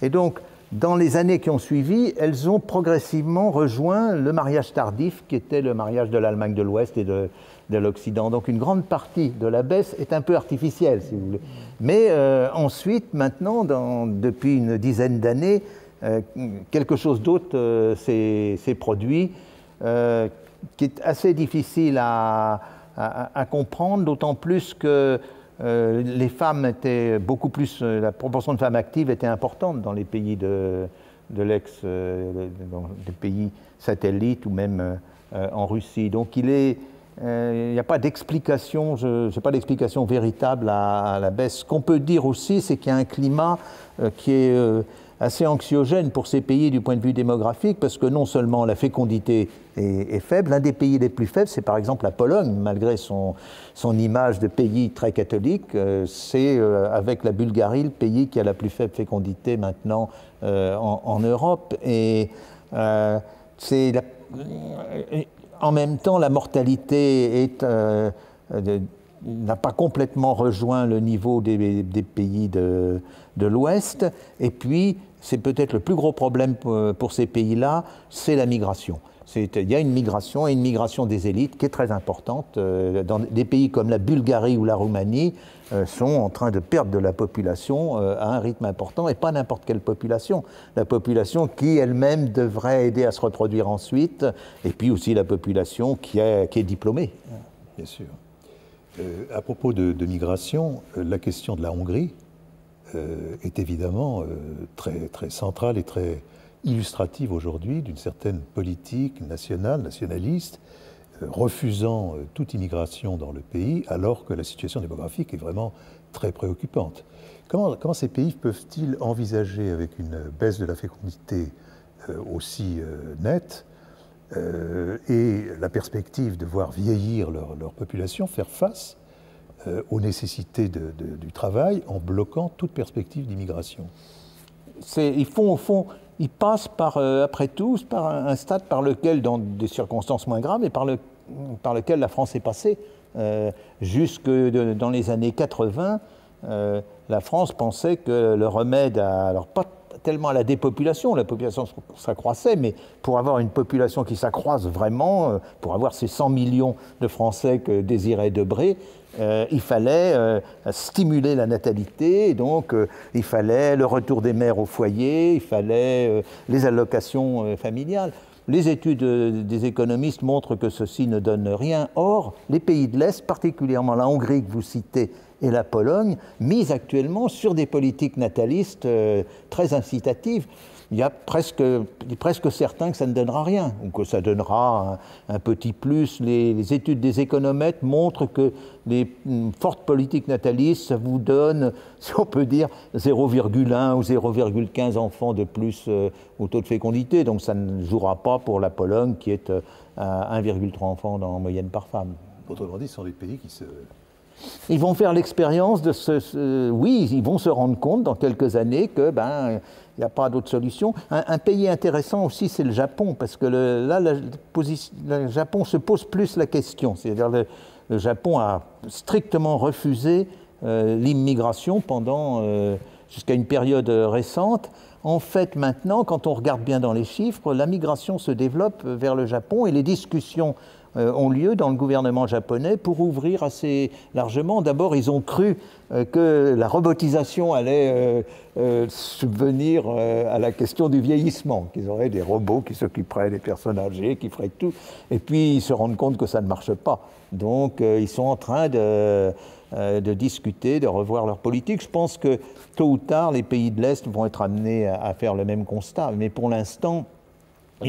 Et donc, dans les années qui ont suivi, elles ont progressivement rejoint le mariage tardif, qui était le mariage de l'Allemagne de l'Ouest et de, l'Occident. Donc une grande partie de la baisse est un peu artificielle, si vous voulez. Mais euh, ensuite, maintenant, depuis une dizaine d'années, quelque chose d'autre s'est produit, qui est assez difficile à, à comprendre, d'autant plus que les femmes étaient beaucoup plus, la proportion de femmes actives était importante dans les pays de, de l'ex, des pays satellites ou même en Russie. Donc il est il n'y a pas d'explication, je n'ai pas d'explication véritable à, la baisse. Ce qu'on peut dire aussi, c'est qu'il y a un climat euh, qui est euh, assez anxiogène pour ces pays du point de vue démographique, parce que non seulement la fécondité est, faible, l'un des pays les plus faibles, c'est par exemple la Pologne, malgré son, son image de pays très catholique, euh, c'est avec la Bulgarie le pays qui a la plus faible fécondité maintenant en, en, Europe. Et c'est en même temps, la mortalité euh, n'a pas complètement rejoint le niveau des, pays de, l'Ouest. Et puis, c'est peut-être le plus gros problème pour ces pays-là, c'est la migration. Il y a une migration et une migration des élites qui est très importante. Euh, dans des pays comme la Bulgarie ou la Roumanie euh, sont en train de perdre de la population euh, à un rythme important et pas n'importe quelle population. La population qui elle-même devrait aider à se reproduire ensuite et puis aussi la population qui est, diplômée. Bien sûr. à propos de, de migration, la question de la Hongrie est évidemment très, très centrale et très illustrative aujourd'hui d'une certaine politique nationale, nationaliste, euh, refusant euh, toute immigration dans le pays, alors que la situation démographique est vraiment très préoccupante. Comment, ces pays peuvent-ils envisager, avec une baisse de la fécondité euh, aussi nette, et la perspective de voir vieillir leur population, faire face aux nécessités du travail en bloquant toute perspective d'immigration Ils font au fond il passe par, euh, après tout par un, stade par lequel, dans des circonstances moins graves, et par, le, par lequel la France est passée. Euh, jusque dans les années 80, euh, la France pensait que le remède, alors pas tellement à la dépopulation, la population s'accroissait, mais pour avoir une population qui s'accroisse vraiment, pour avoir ces 100 millions de Français que désirait Debré, euh, il fallait euh, stimuler la natalité, donc euh, il fallait le retour des mères au foyer, il fallait les allocations familiales. Les études des économistes montrent que ceci ne donne rien. Or, les pays de l'Est, particulièrement la Hongrie que vous citez et la Pologne, misent actuellement sur des politiques natalistes très incitatives il y a presque, presque certain que ça ne donnera rien, ou que ça donnera un, petit plus. Les, études des économètres montrent que les mm, fortes politiques natalistes, ça vous donne, si on peut dire, 0,1 ou 0,15 enfants de plus euh, au taux de fécondité. Donc ça ne jouera pas pour la Pologne qui est euh, à 1,3 enfants en moyenne par femme. Autrement dit, ce sont des pays qui se ils vont faire l'expérience de ce, Oui, ils vont se rendre compte dans quelques années que ben il n'y a pas d'autre solution. Un, pays intéressant aussi, c'est le Japon, parce que là, le Japon se pose plus la question. C'est-à-dire le, le Japon a strictement refusé euh, l'immigration pendant euh, jusqu'à une période récente. En fait, maintenant, quand on regarde bien dans les chiffres, la migration se développe vers le Japon et les discussions euh, ont lieu dans le gouvernement japonais pour ouvrir assez largement. D'abord, ils ont cru euh, que la robotisation allait euh, subvenir à la question du vieillissement, qu'ils auraient des robots qui s'occuperaient des personnes âgées, qui feraient tout. Et puis, ils se rendent compte que ça ne marche pas. Donc, ils sont en train de, discuter, de revoir leur politique. Je pense que tôt ou tard, les pays de l'Est vont être amenés à, faire le même constat. Mais pour l'instant,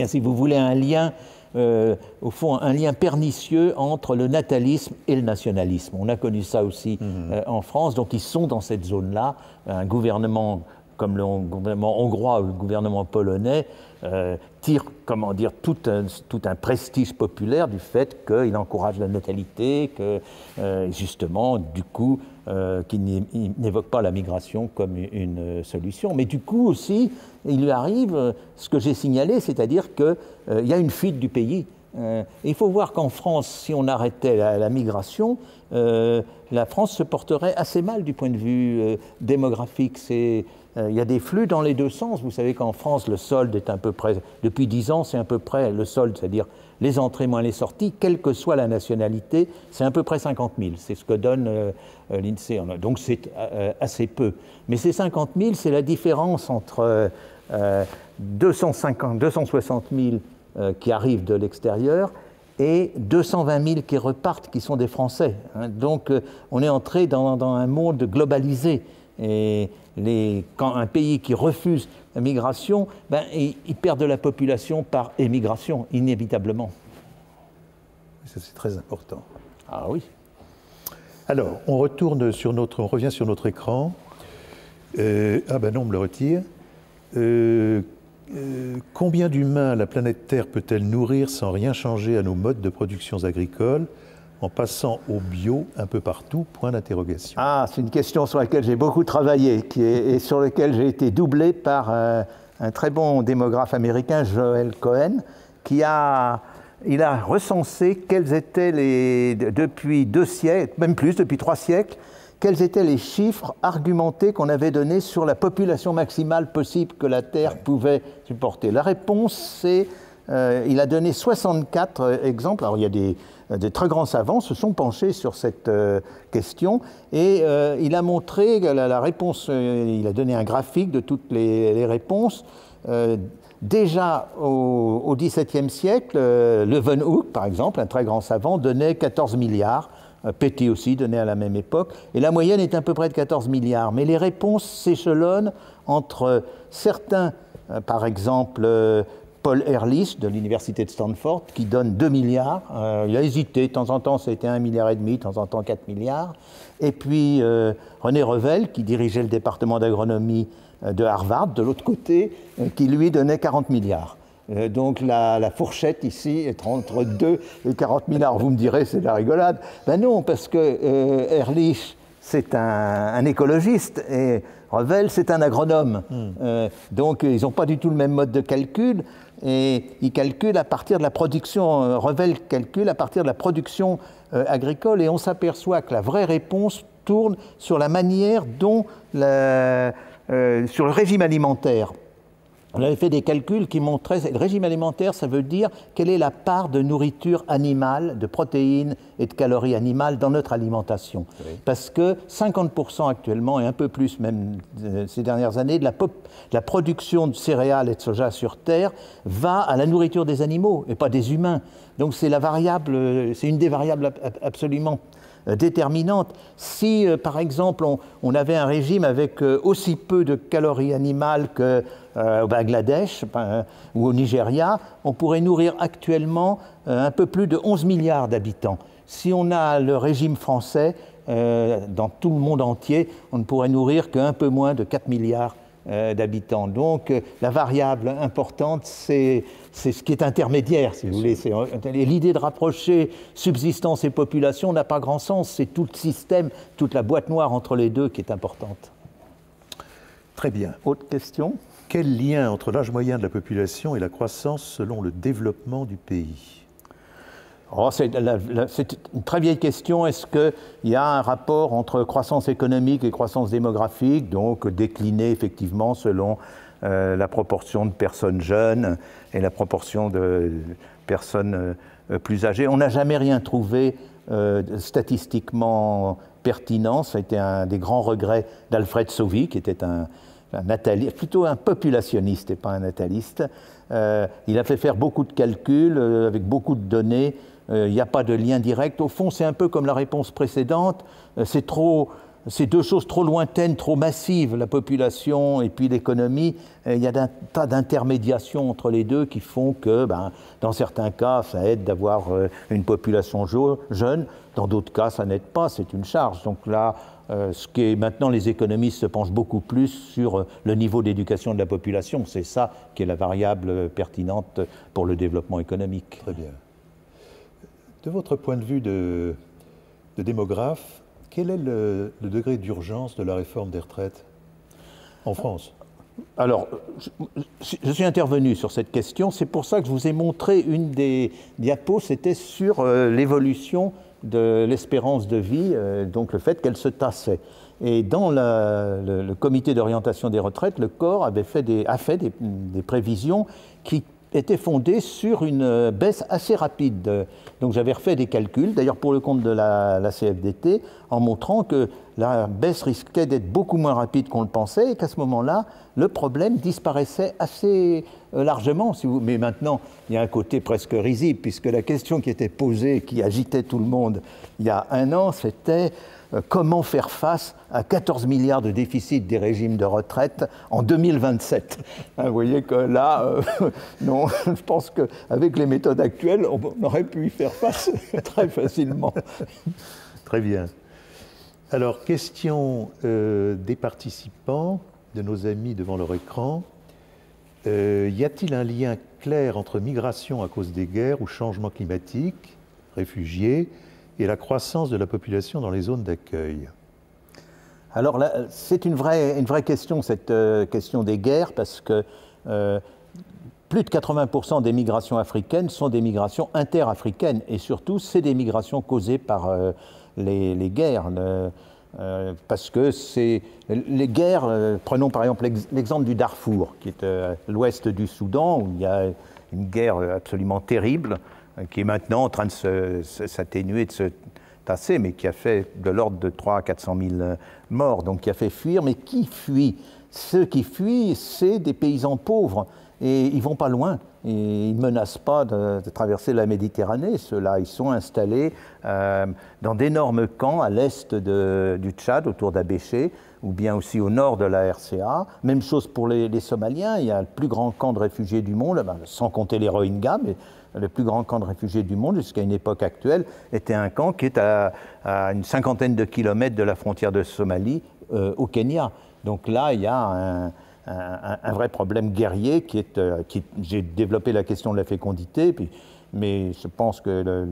si vous voulez un lien euh, au fond, un lien pernicieux entre le natalisme et le nationalisme. On a connu ça aussi mhm. euh, en France, donc ils sont dans cette zone-là. Un gouvernement comme le gouvernement hongrois ou le gouvernement polonais, euh, tire comment dire, tout un, tout un, prestige populaire du fait qu'il encourage la natalité, que justement, du coup, euh, qu'il n'évoque pas la migration comme une solution. Mais du coup aussi, il lui arrive euh, ce que j'ai signalé, c'est-à-dire qu'il euh, y a une fuite du pays. il faut voir qu'en France, si on arrêtait la, migration, la France se porterait assez mal du point de vue démographique. Il y a des flux dans les deux sens. Vous savez qu'en France, le solde est à peu près, depuis dix ans, c'est à peu près le solde, c'est-à-dire les entrées moins les sorties, quelle que soit la nationalité, c'est à peu près 50 000. C'est ce que donne euh, euh, l'INSEE. Donc c'est euh, assez peu. Mais ces 50 000, c'est la différence entre 250, 260 000 qui arrivent de l'extérieur et 220 000 qui repartent, qui sont des Français. Hein. Donc on est entré dans, un monde globalisé. Et les, quand un pays qui refuse la migration, ben, il, il perd de la population par émigration, inévitablement. Ça, c'est très important. Ah oui. Alors, on retourne sur notre, on revient sur notre écran. Euh, ah ben non, on me le retire. Euh, euh, combien d'humains la planète Terre peut-elle nourrir sans rien changer à nos modes de production agricoles? En passant au bio un peu partout Point d'interrogation. Ah, c'est une question sur laquelle j'ai beaucoup travaillé qui est, et sur laquelle j'ai été doublé par un, un très bon démographe américain, Joel Cohen, qui a il a recensé quels étaient les, depuis deux siècles, même plus, depuis trois siècles, quels étaient les chiffres argumentés qu'on avait donnés sur la population maximale possible que la Terre pouvait supporter. La réponse, c'est, euh, il a donné 64 euh, exemples. Alors il y a des, des très grands savants se sont penchés sur cette euh, question et il a montré la, réponse, il a donné un graphique de toutes les, réponses. Déjà au XVIIe siècle, euh, Leeuwenhoek, par exemple, un très grand savant, donnait 14 milliards. Euh, Petit aussi donnait à la même époque. Et la moyenne est à peu près de 14 milliards. Mais les réponses s'échelonnent entre certains, euh, par exemple, Paul Ehrlich de l'université de Stanford, qui donne 2 milliards. il a hésité, de temps en temps c'était 1 milliard et demi, de temps en temps 4 milliards. Et puis René Revel, qui dirigeait le département d'agronomie euh, de Harvard, de l'autre côté, euh, qui lui donnait 40 milliards. Euh, donc la, fourchette ici est entre 2 et 40 milliards. Vous me direz, c'est de la rigolade. Ben non, parce que Ehrlich, c'est un, écologiste et Revel, c'est un agronome. Hmm. donc ils n'ont pas du tout le même mode de calcul et ils calculent à partir de la production. Revel calcule à partir de la production agricole et on s'aperçoit que la vraie réponse tourne sur la manière dont euh, sur le régime alimentaire. On avait fait des calculs qui montraient, le régime alimentaire, ça veut dire quelle est la part de nourriture animale, de protéines et de calories animales dans notre alimentation. Parce que 50% actuellement, et un peu plus même euh, ces dernières années, de la, la, production de céréales et de soja sur Terre va à la nourriture des animaux et pas des humains. Donc c'est la variable, euh, c'est une des variables absolument euh, déterminante. Si, euh, par exemple, on, avait un régime avec euh, aussi peu de calories animales que au Bangladesh ou au Nigeria, on pourrait nourrir actuellement un peu plus de 11 milliards d'habitants. Si on a le régime français, dans tout le monde entier, on ne pourrait nourrir qu'un peu moins de 4 milliards euh, d'habitants. Donc euh, la variable importante, c'est ce qui est intermédiaire, si vous voulez. L'idée de rapprocher subsistance et population n'a pas grand sens. C'est tout le système, toute la boîte noire entre les deux qui est importante. Très bien. Autre question? Quel lien entre l'âge moyen de la population et la croissance selon le développement du pays? Oh, c'est une très vieille question. Est-ce qu'il y a un rapport entre croissance économique et croissance démographique, donc décliné effectivement selon euh, la proportion de personnes jeunes et la proportion de personnes euh, plus âgées? On n'a jamais rien trouvé euh, statistiquement pertinent. Ça a été un des grands regrets d'Alfred Sauvy, qui était un, plutôt un populationniste et pas un nataliste. il a fait faire beaucoup de calculs avec beaucoup de données il euh, n'y a pas de lien direct. Au fond, c'est un peu comme la réponse précédente. Euh, c'est trop, c'est deux choses trop lointaines, trop massives, la population et puis l'économie. Il y a un tas d'intermédiations entre les deux qui font que, ben, dans certains cas, ça aide d'avoir euh, une population jeune, dans d'autres cas, ça n'aide pas, c'est une charge. Donc là, ce qui est maintenant, les économistes se penchent beaucoup plus sur le niveau d'éducation de la population. C'est ça qui est la variable pertinente pour le développement économique. Très bien. De votre point de vue de, démographe, quel est le, degré d'urgence de la réforme des retraites en France? Alors, je, suis intervenu sur cette question, c'est pour ça que je vous ai montré une des diapos, c'était sur euh, l'évolution de l'espérance de vie, euh, donc le fait qu'elle se tassait. Et dans le, comité d'orientation des retraites, le corps avait fait des, a fait des prévisions qui était fondée sur une baisse assez rapide. Donc j'avais refait des calculs, d'ailleurs pour le compte de la, CFDT, en montrant que la baisse risquait d'être beaucoup moins rapide qu'on le pensait et qu'à ce moment-là, le problème disparaissait assez largement. Si vous... Mais maintenant, il y a un côté presque risible, puisque la question qui était posée, qui agitait tout le monde il y a un an, c'était euh, comment faire face à 14 milliards de déficit des régimes de retraite en 2027. Hein, vous voyez que là, euh, non, je pense qu'avec les méthodes actuelles, on aurait pu y faire face très facilement. Très bien. Alors, question euh, des participants, de nos amis devant leur écran. y a-t-il un lien clair entre migration à cause des guerres ou changement climatique, réfugiés, et la croissance de la population dans les zones d'accueil? Alors c'est une vraie, question, cette euh, question des guerres, parce que euh, plus de 80% des migrations africaines sont des migrations interafricaines, et surtout, c'est des migrations causées par euh, les, guerres. parce que c'est les guerres, prenons par exemple l'exemple du Darfour, qui est à l'ouest du Soudan, où il y a une guerre absolument terrible, qui est maintenant en train de s'atténuer, de se tasser, mais qui a fait de l'ordre de 300 à 400 000 morts, donc qui a fait fuir. Mais qui fuit? Ceux qui fuient, c'est des paysans pauvres. Et ils vont pas loin. Ils ne menacent pas de, traverser la Méditerranée. Ceux-là, ils sont installés euh, dans d'énormes camps à l'est du Tchad, autour d'Abéché, ou bien aussi au nord de la RCA. Même chose pour les, Somaliens. Il y a le plus grand camp de réfugiés du monde, sans compter les Rohingyas, mais le plus grand camp de réfugiés du monde jusqu'à une époque actuelle, était un camp qui est à, une cinquantaine de kilomètres de la frontière de Somalie, euh, au Kenya. Donc là, il y a un, vrai problème guerrier qui est. Euh, qui, J'ai développé la question de la fécondité, puis, mais je pense que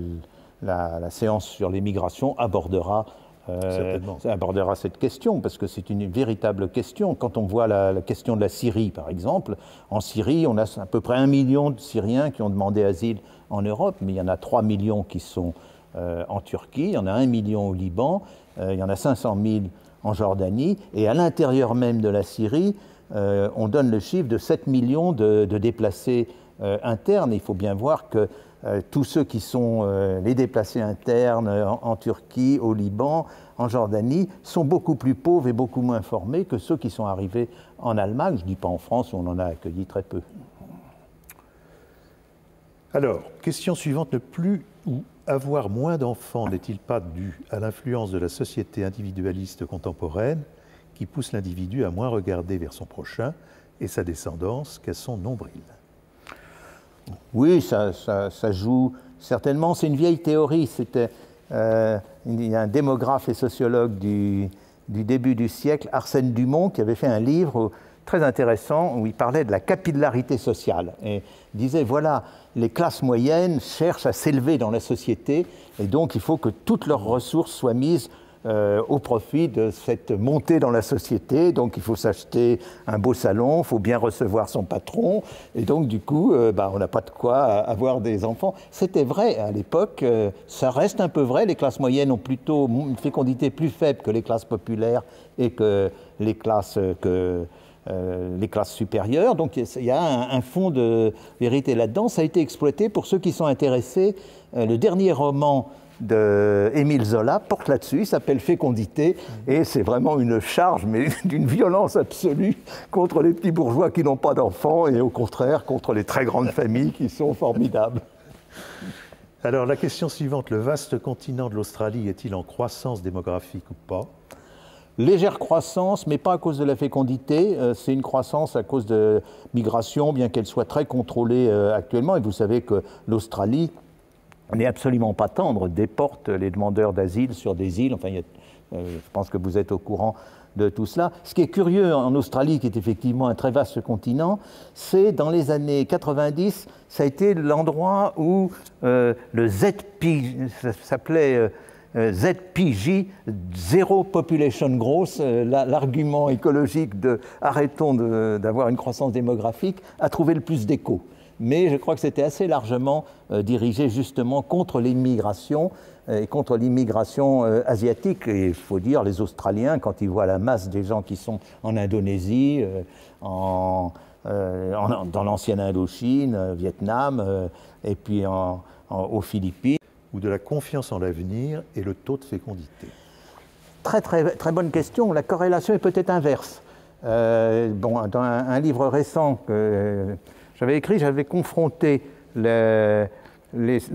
la, la, séance sur les migrations abordera euh, abordera cette question, parce que c'est une véritable question. Quand on voit la, question de la Syrie, par exemple, en Syrie, on a à peu près un million de Syriens qui ont demandé asile en Europe, mais il y en a 3 millions qui sont euh, en Turquie, il y en a un million au Liban, euh, il y en a 500 000 en Jordanie, et à l'intérieur même de la Syrie, on donne le chiffre de 7 millions de, déplacés internes. Il faut bien voir que euh, tous ceux qui sont euh, les déplacés internes en, Turquie, au Liban, en Jordanie, sont beaucoup plus pauvres et beaucoup moins formés que ceux qui sont arrivés en Allemagne. Je ne dis pas en France on en a accueilli très peu. Alors, question suivante, ne plus ou avoir moins d'enfants n'est-il pas dû à l'influence de la société individualiste contemporaine? Qui pousse l'individu à moins regarder vers son prochain et sa descendance qu'à son nombril oui, ça, joue certainement. C'est une vieille théorie. C'était, euh, un démographe et sociologue du, début du siècle, Arsène Dumont, qui avait fait un livre très intéressant où il parlait de la capillarité sociale et disait voilà, les classes moyennes cherchent à s'élever dans la société et donc il faut que toutes leurs ressources soient mises euh, au profit de cette montée dans la société. Donc il faut s'acheter un beau salon, il faut bien recevoir son patron, et donc du coup, euh, bah, on n'a pas de quoi avoir des enfants. C'était vrai à l'époque, euh, ça reste un peu vrai, les classes moyennes ont plutôt une fécondité plus faible que les classes populaires et que les classes que les classes supérieures. Donc il y a un, fond de vérité là-dedans. Ça a été exploité pour ceux qui sont intéressés. le dernier roman d'Émile Zola porte là-dessus, il s'appelle Fécondité, et c'est vraiment une charge, mais d'une violence absolue contre les petits bourgeois qui n'ont pas d'enfants, et au contraire contre les très grandes familles qui sont formidables. Alors la question suivante, le vaste continent de l'Australie est-il en croissance démographique ou pas? Légère croissance, mais pas à cause de la fécondité, euh, c'est une croissance à cause de migration, bien qu'elle soit très contrôlée euh, actuellement, et vous savez que l'Australie n'est absolument pas tendre, déporte les demandeurs d'asile sur des îles. Enfin, euh, je pense que vous êtes au courant de tout cela. Ce qui est curieux en Australie, qui est effectivement un très vaste continent, c'est dans les années 90, ça a été l'endroit où euh, le ZPJ, s'appelait euh, ZPJ, Zero Population Growth, l'argument écologique de arrêtons d'avoir une croissance démographique, a trouvé le plus d'écho mais je crois que c'était assez largement euh, dirigé justement contre l'immigration euh, et contre l'immigration euh, asiatique. Et il faut dire, les Australiens, quand ils voient la masse des gens qui sont en Indonésie, en, dans l'ancienne Indochine, Vietnam, et puis aux Philippines. Ou de la confiance en l'avenir et le taux de fécondité Très, très, très bonne question. La corrélation est peut-être inverse. bon, dans un, livre récent que j'avais écrit, j'avais confronté le,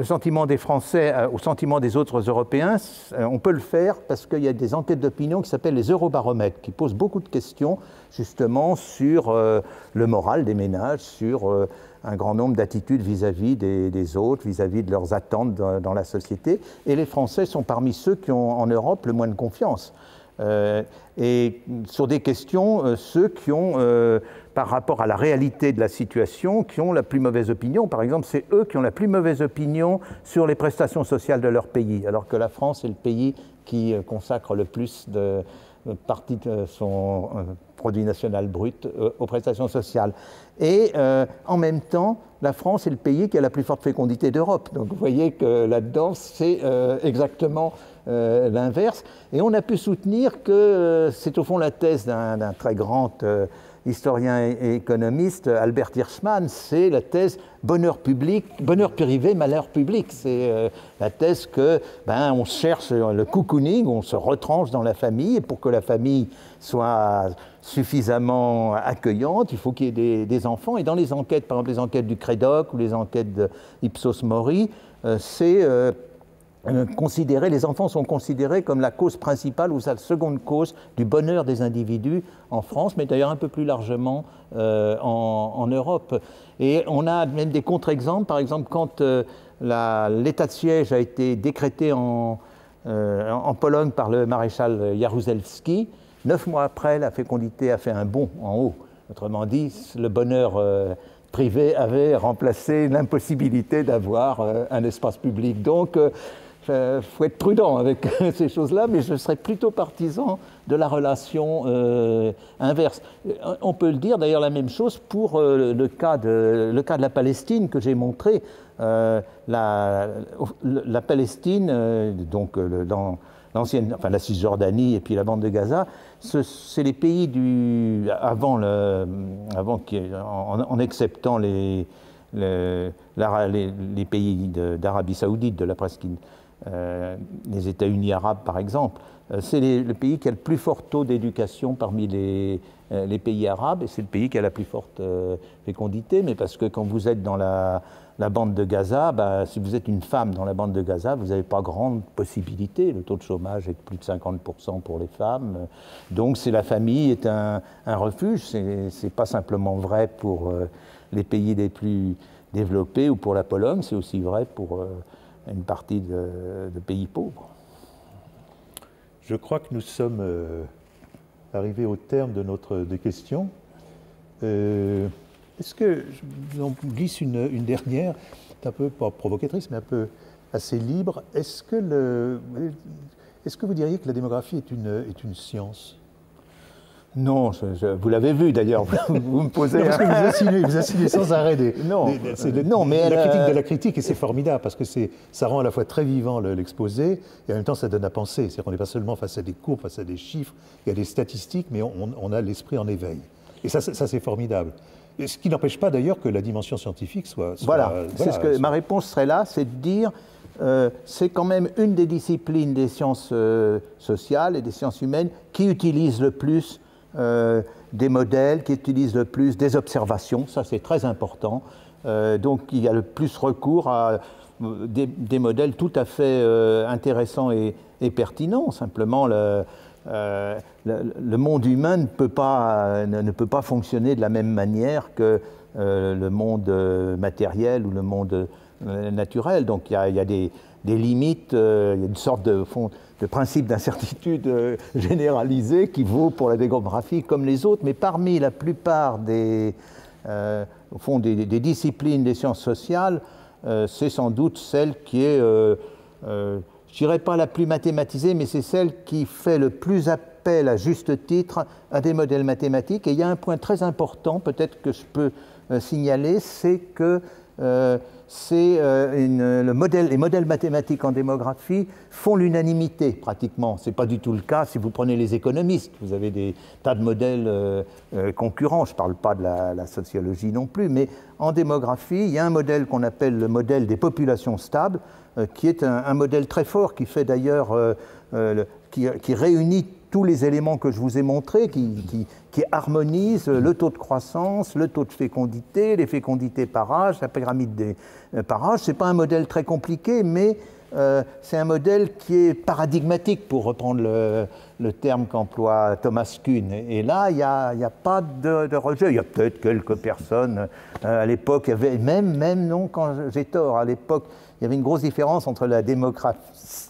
sentiment des Français euh, au sentiment des autres Européens, euh, on peut le faire parce qu'il y a des enquêtes d'opinion qui s'appellent les eurobaromètres, qui posent beaucoup de questions justement sur euh, le moral des ménages, sur un grand nombre d'attitudes vis-à-vis des, autres, vis-à-vis de leurs attentes dans, la société. Et les Français sont parmi ceux qui ont en Europe le moins de confiance. et sur des questions, ceux qui ont par rapport à la réalité de la situation qui ont la plus mauvaise opinion. Par exemple, c'est eux qui ont la plus mauvaise opinion sur les prestations sociales de leur pays, alors que la France est le pays qui euh, consacre le plus de euh, partie de son euh, produit national brut aux prestations sociales. Et en même temps, la France est le pays qui a la plus forte fécondité d'Europe. Donc vous voyez que là-dedans, c'est exactement l'inverse. Et on a pu soutenir que c'est au fond la thèse d'un très grand historien et économiste, Albert Hirschman, c'est la thèse bonheur public, bonheur privé, malheur public. C'est euh, la thèse que ben, on cherche le cocooning, on se retranche dans la famille, et pour que la famille soit suffisamment accueillante, il faut qu'il y ait des, enfants. Et dans les enquêtes, par exemple les enquêtes du Crédoc ou les enquêtes d'Ipsos Mori, euh, c'est euh, euh, les enfants sont considérés comme la cause principale ou la seconde cause du bonheur des individus en France, mais d'ailleurs un peu plus largement euh, en, Europe. Et on a même des contre-exemples, par exemple quand euh, l'état de siège a été décrété en, en, Pologne par le maréchal Jaruzelski, neuf mois après, la fécondité a fait un bond en haut. Autrement dit, le bonheur privé avait remplacé l'impossibilité d'avoir un espace public. Donc, il euh, faut être prudent avec ces choses-là, mais je serais plutôt partisan de la relation euh, inverse. On peut le dire d'ailleurs la même chose pour euh, le, cas de, le cas de la Palestine que j'ai montré. la, Palestine, donc l'ancienne, enfin la Cisjordanie et puis la bande de Gaza, c'est les pays du avant le, avant en, en, acceptant les, les, pays d'Arabie Saoudite, de la presqu'île euh, les États-Unis arabes par exemple, euh, c'est le pays qui a le plus fort taux d'éducation parmi les, euh, les, pays arabes et c'est le pays qui a la plus forte fécondité, mais parce que quand vous êtes dans la, bande de Gaza, bah, si vous êtes une femme dans la bande de Gaza, vous n'avez pas grande possibilité. Le taux de chômage est de plus de 50% pour les femmes. Donc c'est la famille est un refuge. Ce n'est pas simplement vrai pour les pays les plus développés ou pour la Pologne, c'est aussi vrai pour une partie de, pays pauvres. Je crois que nous sommes euh, arrivés au terme de notre des questions. Euh, est-ce que en glisse une, une dernière, un peu pas provocatrice, mais un peu assez libre. Est-ce que, le, est-ce que vous diriez que la démographie est une, est une science? Non, vous l'avez vu d'ailleurs, vous, me posez... parce que vous assinez, vous sans arrêt des... Non, non mais la critique de la critique, et c'est formidable, parce que ça rend à la fois très vivant l'exposé, et en même temps ça donne à penser. C'est-à-dire qu'on n'est pas seulement face à des courbes, face à des chiffres, il y a des statistiques, mais on, a l'esprit en éveil. Et ça, ça c'est formidable. ce qui n'empêche pas d'ailleurs que la dimension scientifique soit... voilà, c'est ce que ma réponse serait là, c'est de dire... Euh, c'est quand même une des disciplines des sciences euh, sociales et des sciences humaines qui utilise le plus euh, des modèles qui utilisent le plus des observations, ça c'est très important. Euh, donc il y a le plus recours à euh, des, modèles tout à fait intéressants et, pertinents. Simplement, le, monde humain ne peut, pas, ne, peut pas fonctionner de la même manière que le monde matériel ou le monde naturel. Donc il y a, il y a des, des, limites, il y a une sorte de fond, de principe d'incertitude euh, généralisé qui vaut pour la démographie comme les autres, mais parmi la plupart des, euh, des, disciplines des sciences sociales, euh, c'est sans doute celle qui est, je dirais pas la plus mathématisée, mais c'est celle qui fait le plus appel à juste titre à des modèles mathématiques. Et il y a un point très important, peut-être que je peux signaler, c'est que c'est le modèle, les modèles mathématiques en démographie font l'unanimité pratiquement. Ce n'est pas du tout le cas si vous prenez les économistes. Vous avez des tas de modèles concurrents. Je ne parle pas de la, sociologie non plus, mais en démographie, il y a un modèle qu'on appelle le modèle des populations stables, qui est un, modèle très fort, qui fait d'ailleurs, qui réunit tous les éléments que je vous ai montrés qui, harmonisent le taux de croissance, le taux de fécondité, les fécondités par âge, la pyramide des euh, par âge. Ce n'est pas un modèle très compliqué, mais euh, c'est un modèle qui est paradigmatique, pour reprendre le, terme qu'emploie Thomas Kuhn. Et là, il n'y a, pas de, rejet. Il y a peut-être quelques personnes euh, à l'époque, même, même non, quand j'ai tort, à l'époque, il y avait une grosse différence entre la démocratie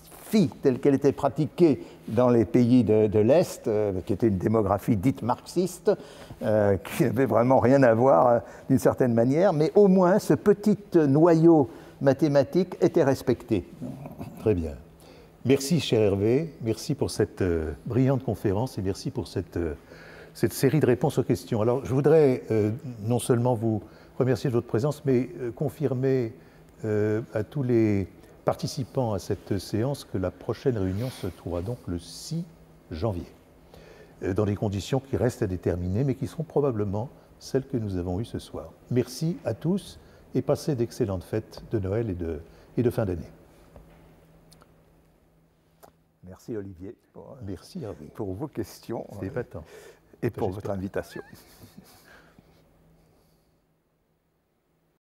telle qu'elle était pratiquée dans les pays de, l'Est, euh, qui était une démographie dite marxiste, euh, qui n'avait vraiment rien à voir euh, d'une certaine manière, mais au moins ce petit noyau mathématique était respecté. Très bien. Merci, cher Hervé. Merci pour cette brillante conférence et merci pour cette, cette série de réponses aux questions. Alors, je voudrais non seulement vous remercier de votre présence, mais confirmer à tous les participant à cette séance que la prochaine réunion se trouvera donc le 6 janvier, euh, dans des conditions qui restent à déterminer, mais qui seront probablement celles que nous avons eues ce soir. Merci à tous et passez d'excellentes fêtes de Noël et de, et de fin d'année. Merci Olivier pour, Merci pour vos questions et pour votre invitation.